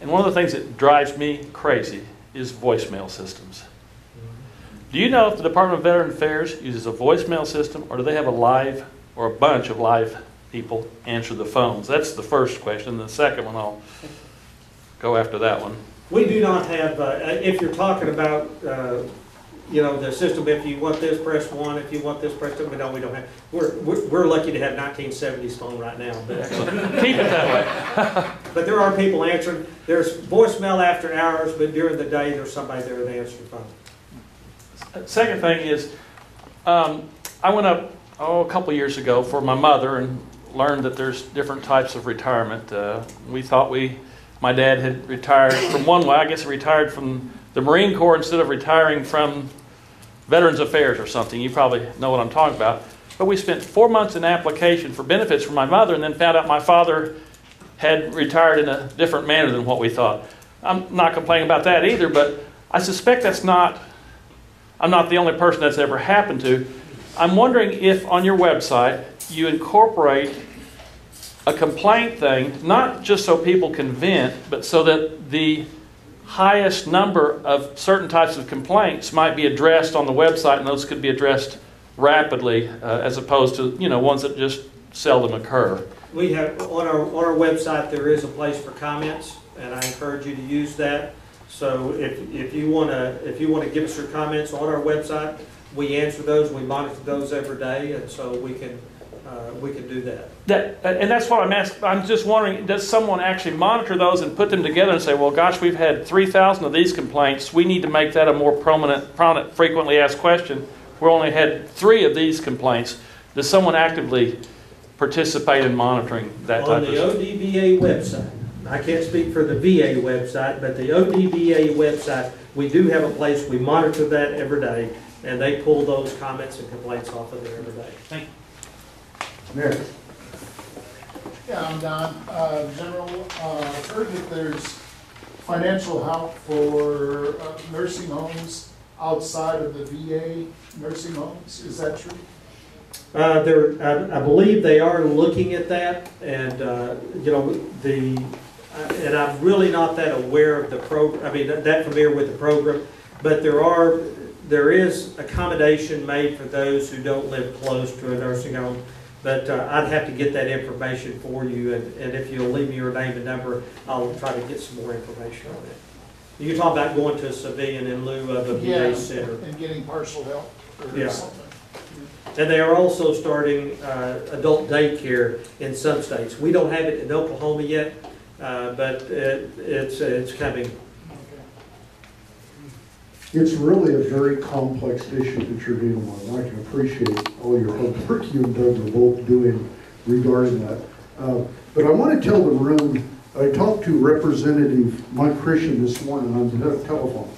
And one of the things that drives me crazy is voicemail systems. Do you know if the Department of Veteran Affairs uses a voicemail system, or do they have a live, or a bunch of live people answer the phones? That's the first question. The second one, I'll go after that one. We do not have, uh, if you're talking about, uh, you know, the system, if you want this, press one, if you want this, press two, but don't, we don't have, we're, we're we're lucky to have 1970s phone right now, but, Keep it that way. [LAUGHS] but there are people answering. There's voicemail after hours, but during the day, there's somebody there to answer the phone. Second thing is, um, I went up, oh, a couple years ago for my mother and learned that there's different types of retirement. Uh, we thought we, my dad had retired from one way, I guess he retired from the Marine Corps instead of retiring from Veterans Affairs or something. You probably know what I'm talking about. But we spent four months in application for benefits for my mother and then found out my father had retired in a different manner than what we thought. I'm not complaining about that either, but I suspect that's not I'm not the only person that's ever happened to. I'm wondering if on your website you incorporate a complaint thing, not just so people can vent, but so that the highest number of certain types of complaints might be addressed on the website and those could be addressed rapidly uh, as opposed to, you know, ones that just seldom occur. We have, on our, on our website, there is a place for comments, and I encourage you to use that. So if, if you want to, if you want to give us your comments on our website, we answer those, we monitor those every day, and so we can, uh, we can do that. That, and that's what I'm asking. I'm just wondering, does someone actually monitor those and put them together and say, well, gosh, we've had 3,000 of these complaints. We need to make that a more prominent, prominent, frequently asked question. We only had three of these complaints. Does someone actively participate in monitoring that On type the of? ODVA website, I can't speak for the VA website, but the ODVA website, we do have a place, we monitor that every day, and they pull those comments and complaints off of there every day. Next. Yeah, I'm Don. Uh, General, uh, heard that there's financial help for uh, nursing homes outside of the VA nursing homes. Is that true? Uh, there, I, I believe they are looking at that, and, uh, you know, the, uh, and I'm really not that aware of the program, I mean, that familiar with the program, but there are, there is accommodation made for those who don't live close to a nursing home. But uh, I'd have to get that information for you, and, and if you'll leave me your name and number, I'll try to get some more information on it. You're talking about going to a civilian in lieu of a VA center. And getting partial help Yeah. something. And they are also starting uh, adult daycare in some states. We don't have it in Oklahoma yet, uh, but it- it's, it's coming. It's really a very complex issue that you're dealing with, and I can appreciate all your hard work you and Doug are both doing regarding that. Uh, But I want to tell the room, I talked to Representative Mike Christian this morning on the telephone,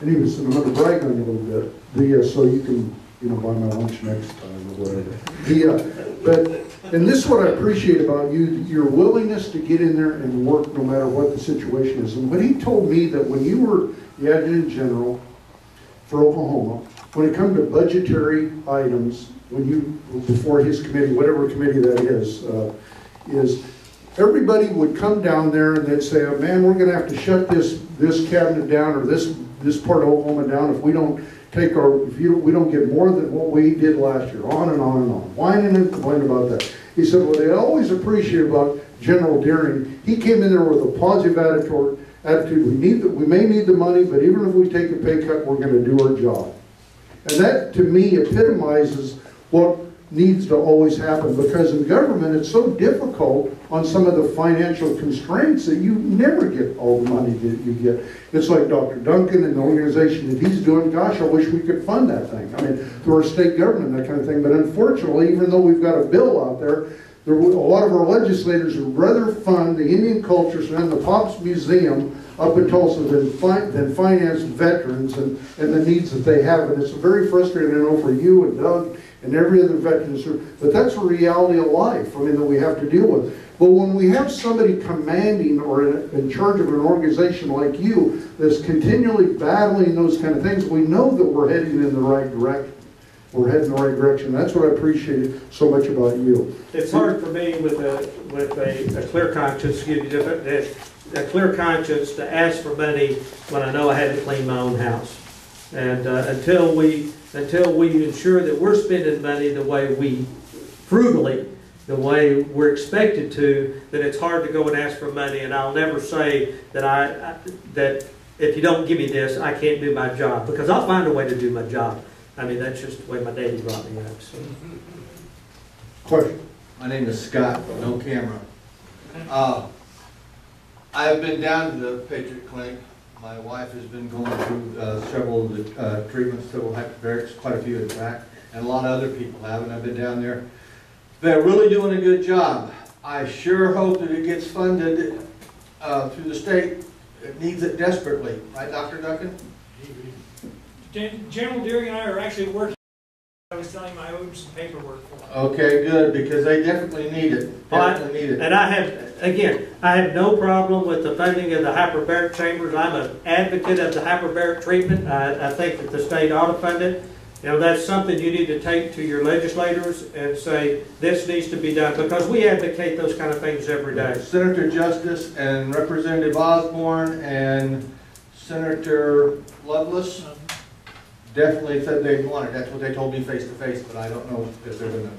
and he was, and I'm going to brag on you a little bit, the, uh, so you can, you know, buy my lunch next time or whatever. The, uh, but, and this is what I appreciate about you, your willingness to get in there and work no matter what the situation is. And when he told me that when you were the adjutant general, for Oklahoma, when it comes to budgetary items, when you, before his committee, whatever committee that is, uh, is everybody would come down there and they'd say, oh, man, we're gonna have to shut this, this cabinet down or this, this part of Oklahoma down if we don't take our, if you, we don't get more than what we did last year, on and on and on, whining and complaining about that. He said, what they always appreciate about General Deering, he came in there with a positive attitude, attitude, we need, the- we may need the money, but even if we take a pay cut, we're gonna do our job. And that, to me, epitomizes what needs to always happen, because in government, it's so difficult on some of the financial constraints that you never get all the money that you get. It's like Dr. Duncan and the organization that he's doing, gosh, I wish we could fund that thing. I mean, through our state government, that kind of thing, but unfortunately, even though we've got a bill out there, there, were- a lot of our legislators would rather fund the Indian Culture Center and the Pops Museum up in Tulsa than fi- than finance veterans and, and the needs that they have. And it's very frustrating, I know, for you and Doug and every other veteran, but that's a reality of life, I mean, that we have to deal with. But when we have somebody commanding or in, in charge of an organization like you that's continually battling those kind of things, we know that we're heading in the right direction. We're heading in the right direction. That's what I appreciate so much about you. It's hard for me with a, with a, a clear conscience, to give you different, a clear conscience to ask for money when I know I had to clean my own house. And, uh, until we, until we ensure that we're spending money the way we frugally, the way we're expected to, then it's hard to go and ask for money, and I'll never say that I, I- that if you don't give me this, I can't do my job, because I'll find a way to do my job. I mean, that's just the way my daddy brought me up, so. Question? My name is Scott, no camera. Uh, I have been down to the Patriot Clinic. My wife has been going through uh, several of the uh, treatments, several hyperbarics, quite a few in fact, and a lot of other people have, and I've been down there. They're really doing a good job. I sure hope that it gets funded uh, through the state. It needs it desperately, right, Dr. Duncan? Gen- General Deering and I are actually working, I was telling him I owed some paperwork for it. Okay, good, because they definitely need it, definitely need it. And I have, again, I have no problem with the funding of the hyperbaric chambers. I'm an advocate of the hyperbaric treatment. I, I think that the state ought to fund it. You know, that's something you need to take to your legislators and say, this needs to be done, because we advocate those kind of things every day. Senator Justice and Representative Osborn and Senator Lovelace um, definitely said they want it. That's what they told me face to face, but I don't know if they're gonna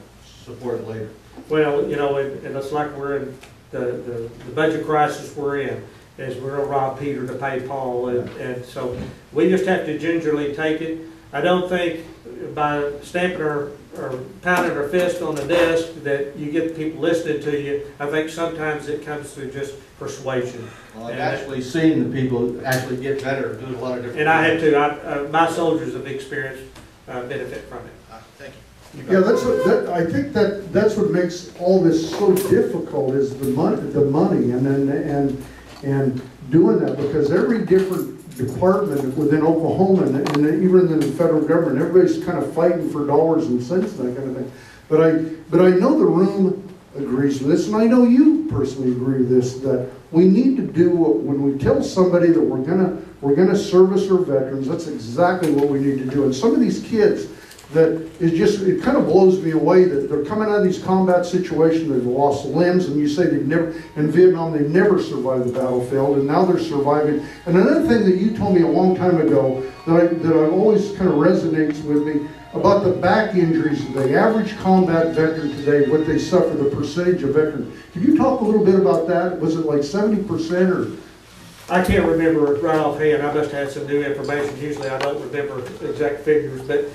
support it later. Well, you know, and and it's like we're in the, the, the budget crisis we're in, is we're gonna rob Peter to pay Paul, and, and so we just have to gingerly take it. I don't think by stamping our, or pounding our fist on the desk that you get people listening to you. I think sometimes it comes through just persuasion. Well, I've actually seen the people actually get better, do a lot of different. And I have to, I, uh, my soldiers have experienced, uh, benefit from it. Uh, Thank you. Yeah, that's what, that, I think that, that's what makes all this so difficult is the money, the money and then, and, and doing that, because every different department within Oklahoma and, and even in the federal government, everybody's kind of fighting for dollars and cents and that kind of thing. But I, but I know the room agrees with this, and I know you personally agree with this, that we need to do, when we tell somebody that we're gonna, we're gonna service our veterans, that's exactly what we need to do. And some of these kids, that it just, it kind of blows me away that they're coming out of these combat situations, they've lost limbs, and you say they've never, in Vietnam, they've never survived the battlefield, and now they're surviving. And another thing that you told me a long time ago, that I, that I've always kind of resonates with me, about the back injuries, of the average combat veteran today, what they suffer, the percentage of veterans. Could you talk a little bit about that? Was it like seventy percent or? I can't remember right offhand, I must have had some new information, usually I don't remember exact figures, but,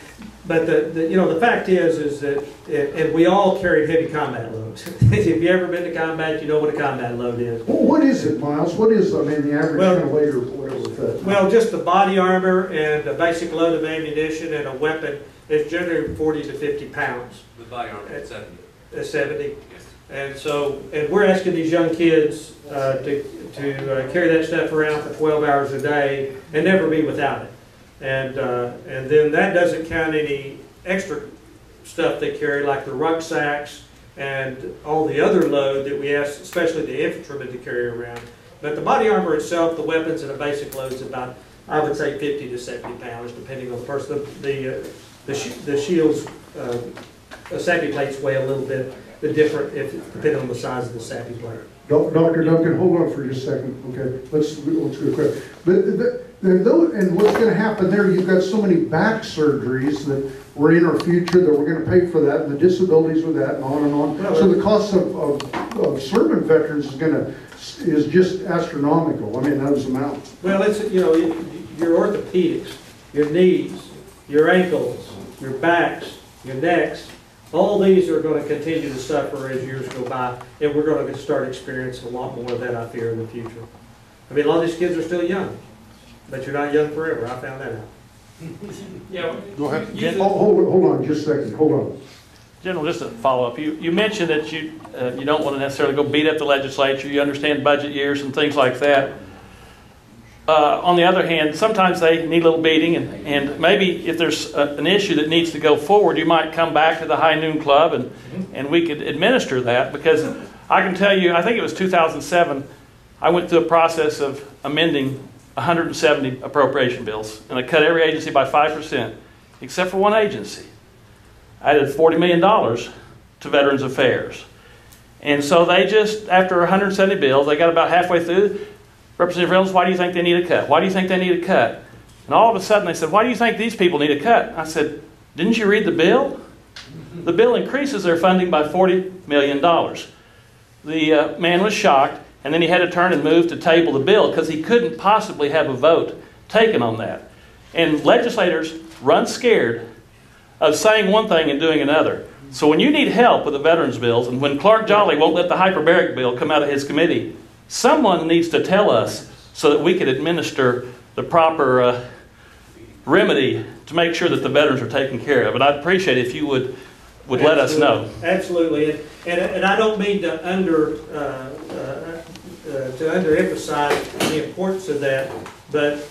but the, the, you know, the fact is, is that, and and we all carried heavy combat loads. [LAUGHS] If you've ever been to combat, you know what a combat load is. Well, what is it, Myles? What is, I mean, the average Well- kind of weight or whatever with? Well, just the body armor and a basic load of ammunition and a weapon is generally forty to fifty pounds, The body armor at seventy. uh, seventy. Yes. And so, and we're asking these young kids uh, to, to uh, carry that stuff around for 12 hours a day and never be without it. And, uh, and then that doesn't count any extra stuff they carry, like the rucksacks and all the other load that we ask, especially the infantrymen to carry around. But the body armor itself, the weapons and the basic loads about, I would say 50 to 70 pounds, depending on the person. The, the, uh, the shi- the shields, uh, the SAPI plates weigh a little bit, the different, if, depending on the size of the SAPI plate. Dr. Duncan, hold on for just a second, okay? Let's, let's go quick. But And and what's gonna happen there, you've got so many back surgeries that were in our future, that we're gonna pay for that, and the disabilities with that, and on and on. So the cost of, of, of serving veterans is gonna, is just astronomical, I mean, those amounts. Well, it's, you know, your orthopedics, your knees, your ankles, your backs, your necks, all these are gonna continue to suffer as years go by, and we're gonna start experiencing a lot more of that, I fear, in the future. I mean, a lot of these kids are still young, but you're not young forever, I found that out. [LAUGHS] Yeah. Go ahead. Oh, hold, hold on, just a second, hold on. General, just a follow-up. You, you mentioned that you, uh, you don't want to necessarily go beat up the legislature. You understand budget years and things like that. Uh, on the other hand, sometimes they need a little beating, and, and maybe if there's a, an issue that needs to go forward, you might come back to the High Noon Club and, and we could administer that because I can tell you, I think it was 2007, I went through a process of amending 170 appropriation bills, and I cut every agency by 5%, except for one agency. I added $40 million to Veterans Affairs. And so they just, after 170 bills, they got about halfway through. Representative Reynolds, why do you think they need a cut? Why do you think they need a cut? And all of a sudden they said, why do you think these people need a cut? I said, didn't you read the bill? The bill increases their funding by $40 million. The uh, man was shocked, and then he had to turn and move to table the bill because he couldn't possibly have a vote taken on that. And legislators run scared of saying one thing and doing another. So when you need help with the veterans bills, and when Clark Jolley won't let the hyperbaric bill come out of his committee, someone needs to tell us so that we can administer the proper uh, remedy to make sure that the veterans are taken care of. And I'd appreciate if you would, would let us know. Absolutely, and, and, and I don't mean to under, uh, uh, to underemphasize the importance of that, but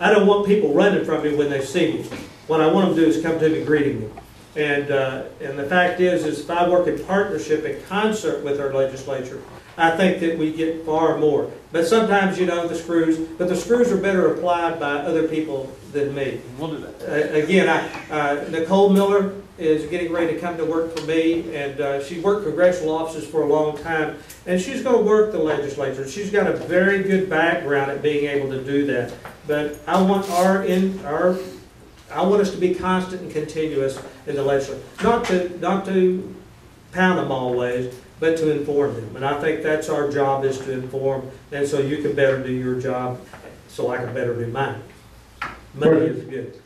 I don't want people running from me when they see me. What I want them to do is come to me greeting me. And, uh, and the fact is, is if I work in partnership, in concert with our legislature, I think that we get far more. But sometimes, you know, the screws, but the screws are better applied by other people than me. We'll do that. Uh, Again, I, uh, Nicole Miller is getting ready to come to work for me, and uh, she worked congressional offices for a long time, and she's going to work the legislature. She's got a very good background at being able to do that. But I want our, in, our, I want us to be constant and continuous in the legislature. Not to, not to pound them always, but to inform them. And I think that's our job, is to inform, and so you can better do your job, so I can better do mine. Money is good.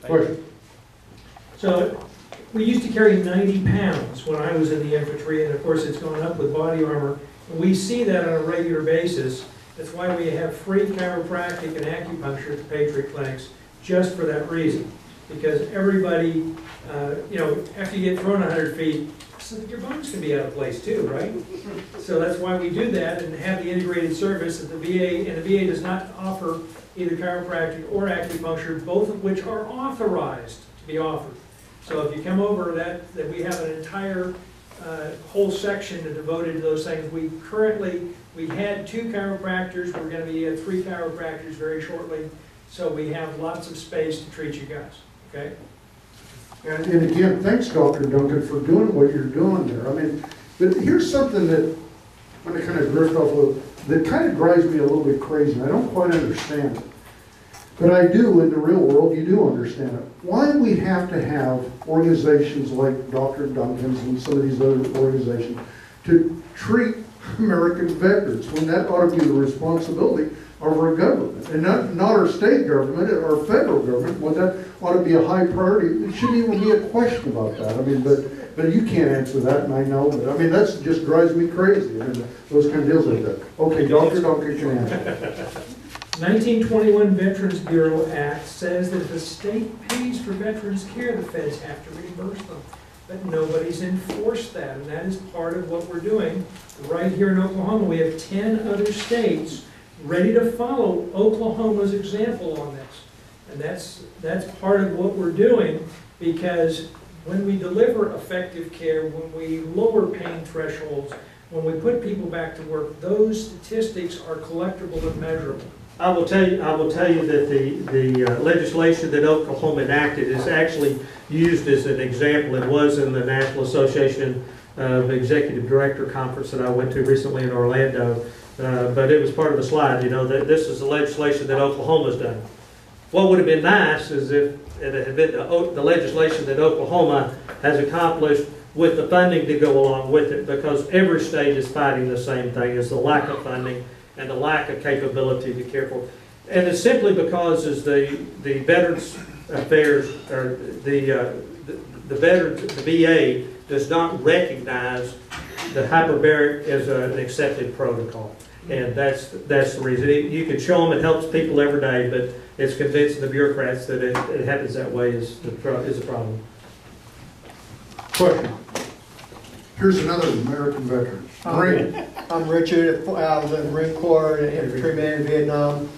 So, we used to carry 90 pounds when I was in the infantry, and of course, it's gone up with body armor. We see that on a regular basis. That's why we have free chiropractic and acupuncture at the Patriot clinics, just for that reason. Because everybody, uh, you know, after you get thrown 100 feet, your bones can be out of place too, right? So that's why we do that and have the integrated service that the VA, and the VA does not offer either chiropractic or acupuncture, both of which are authorized to be offered. So if you come over, that, that we have an entire, uh, whole section devoted to those things. We currently, we had two chiropractors, we're gonna be at three chiropractors very shortly. So we have lots of space to treat you guys, okay? And, and again, thanks, Dr. Duncan, for doing what you're doing there. I mean, but here's something that, I'm gonna kind of drift off a that kind of drives me a little bit crazy, I don't quite understand it. But I do, in the real world, you do understand it. Why do we have to have organizations like Dr. Duncan's and some of these other organizations to treat American veterans, when that ought to be the responsibility of our government, and not, not our state government, or our federal government, when that ought to be a high priority. It shouldn't even be a question about that. I mean, but, but you can't answer that, and I know, but, I mean, that just drives me crazy, I those kind of deals like that. Okay, Dr. Duncan can answer. 1921 Veterans Bureau Act says that if the state pays for veterans' care, the feds have to reimburse them. But nobody's enforced that, and that is part of what we're doing. Right here in Oklahoma, we have 10 other states ready to follow Oklahoma's example on this. And that's, that's part of what we're doing, because when we deliver effective care, when we lower pain thresholds, when we put people back to work, those statistics are collectible and measurable. I will tell you, I will tell you that the, the uh, legislation that Oklahoma enacted is actually used as an example. It was in the National Association of Executive Director Conference that I went to recently in Orlando. Uh, but it was part of the slide, you know, that this is the legislation that Oklahoma's done. what would have been nice is if it had been the the legislation that Oklahoma has accomplished with the funding to go along with it, because every state is fighting the same thing, is the lack of funding and the lack of capability to care for. And it's simply because as the, the Veterans Affairs, or the, uh, the- the Veterans, the VA does not recognize the hyperbaric as a- an accepted protocol. And that's, that's the reason. It- You can show them it helps people every day, but it's convincing the bureaucrats that it, it happens that way is the, is the problem. Question. Here's another American veteran. I'm Richard, I was in the Marine Corps and infantryman in Vietnam.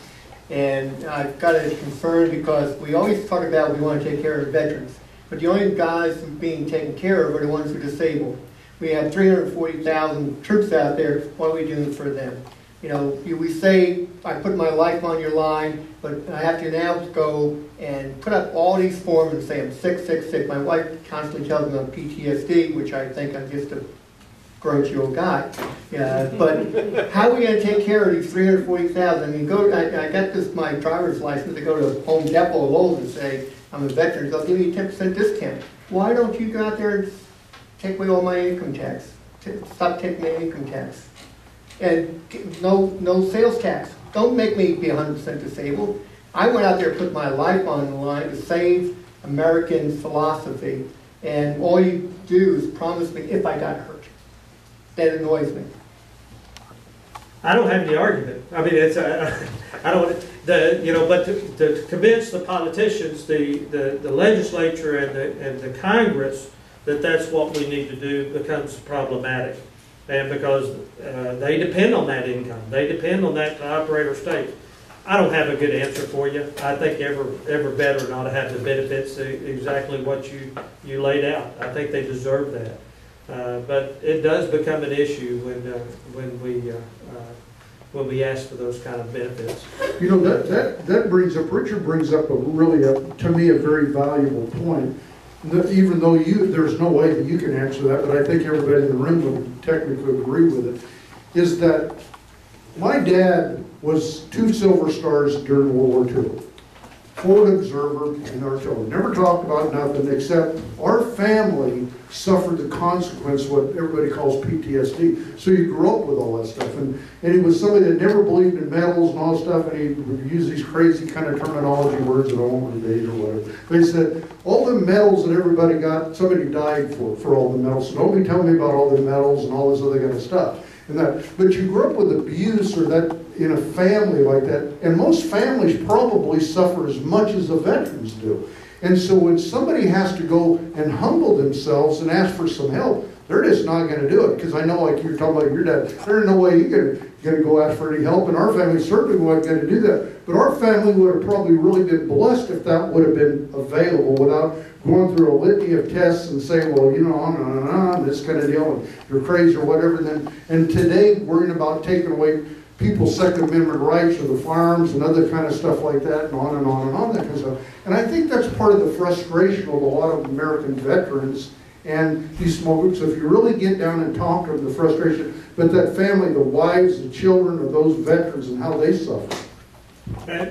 And I got a concern because we always talk about we want to take care of veterans. But the only guys who are being taken care of are the ones who are disabled. We have three hundred and forty thousand troops out there, what are we doing for them? You know, we say, I put my life on your line, but I have to now go and put up all these forms and say I'm sick, sick, sick. My wife constantly tells me I'm PTSD, which I think I'm just a old guy. Yeah, but how are we gonna take care of these three hundred forty thousand? I mean, go, I, I got this, my driver's license to go to Home Depot or Lowe's and say, I'm a veteran, they'll give me a ten percent discount. Why don't you go out there and take away all my income tax? Stop taking my income tax. And no, no sales tax. Don't make me be hundred percent disabled. I went out there and put my life on the line to save American philosophy. And all you do is promise me if I got hurt. That annoys me. I don't have any argument. I mean, it's, uh, [LAUGHS] I don't, the, you know, but to, to convince the politicians, the, the the legislature and the, and the Congress that that's what we need to do becomes problematic. And because uh, they depend on that income, they depend on that to operate our state. I don't have a good answer for you. I think ever ever better not to have the benefits, exactly what you, you laid out. I think they deserve that. Uh, But it does become an issue when, uh, when we, uh, uh, when we ask for those kind of benefits. You know, that, that, that brings up, Richard brings up a really, a- to me, a very valuable point. Even though you, there's no way that you can answer that, but I think everybody in the room would technically agree with it, is that my dad was two silver stars during World War II. Forward observer and artillery. Never talked about nothing except our family suffered the consequence of what everybody calls PTSD. So he grew up with all that stuff. And, and he was somebody that never believed in medals and all that stuff, and he would use these crazy kind of terminology words that I won't repeat or whatever. But he said, all the medals that everybody got, somebody died for, for all the medals. So don't be telling me about all the medals and all this other kind of stuff. And that, but you grew up with abuse or that in a family like that, and most families probably suffer as much as the veterans do. And so when somebody has to go and humble themselves and ask for some help, they're just not going to do it. Because I know, like you're talking about your dad, there's no way you're going to go ask for any help, and our family certainly wasn't going to do that. But our family would have probably really been blessed if that would have been available without going through a litany of tests and saying, well, you know, on and on, this kind of deal, and you're crazy or whatever. And then, and today, worrying about taking away people's Second Amendment rights or the farms and other kind of stuff like that, and on and on and on, that kind of stuff. And I think that's part of the frustration of a lot of American veterans and these small groups. So if you really get down and talk to them, the frustration, but that family, the wives, the children of those veterans and how they suffer. I, I,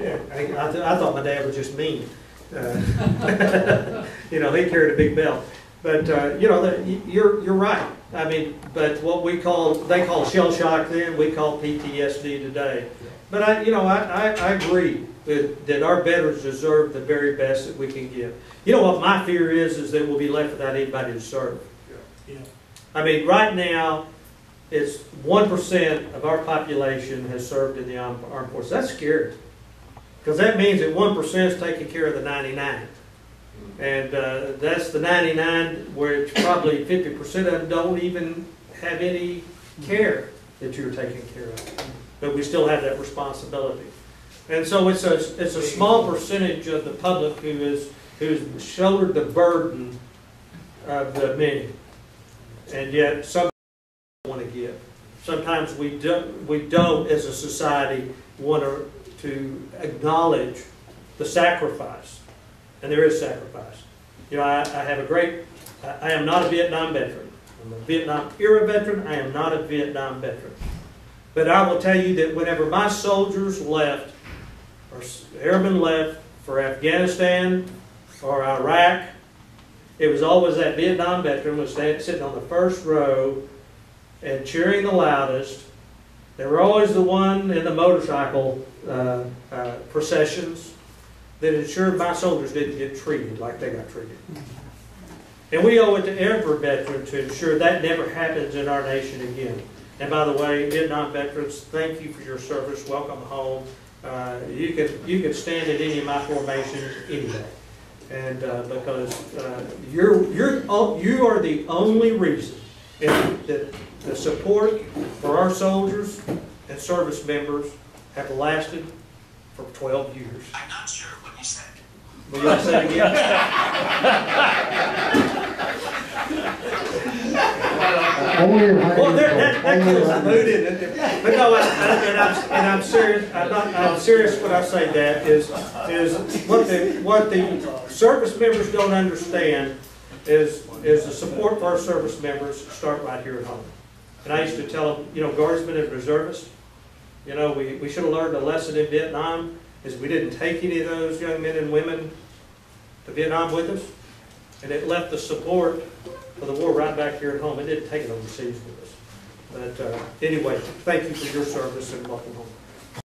th- I thought my dad was just mean. Uh, [LAUGHS] You know, he carried a big belt. But, uh, you know, y- you're, you're right. I mean, but what we call, they call shell shock then, we call PTSD today. But I, you know, I, I, I agree that, that our veterans deserve the very best that we can give. You know what my fear is, is that we'll be left without anybody to serve. I mean, right now, it's one percent of our population has served in the armed armed forces. That's scary. Because that means that one percent is taking care of the ninety-nine. And uh, that's the ninety-nine, where it's probably fifty percent of them don't even have any care that you're taking care of. But we still have that responsibility. And so it's a, it's a small percentage of the public who is, who's shouldered the burden of the many. And yet, some want to give. Sometimes we don't, we don't, as a society, want to, to acknowledge the sacrifice. And there is sacrifice. You know, I, I have a great, I I am not a Vietnam veteran. I'm a Vietnam era veteran, I am not a Vietnam veteran. But I will tell you that whenever my soldiers left, or airmen left for Afghanistan or Iraq, it was always that Vietnam veteran was sitting on the first row and cheering the loudest. They were always the one in the motorcycle uh, uh, processions that ensured my soldiers didn't get treated like they got treated. And we owe it to every veteran to ensure that never happens in our nation again. And by the way, Vietnam veterans, thank you for your service. Welcome home. Uh, you can you can stand at any of my formations any day, and uh, because uh, you're you're oh, you are the only reason that that the support for our soldiers and service members have lasted for 12 years. I'm not sure what you said. Will you say it again? Only in high Well, there, that, that kills the mood, isn't it? But no, I- I- and I'm, and I'm serious, I'm not, I'm serious when I say that, is, is what the, what the service members don't understand is, is the support for our service members start right here at home. And I used to tell them, you know, guardsmen and reservists, you know, we, we should have learned a lesson in Vietnam, is we didn't take any of those young men and women to Vietnam with us, and it left the support for the war right back here at home. It didn't take it overseas with us. But uh, anyway, thank you for your service and welcome home.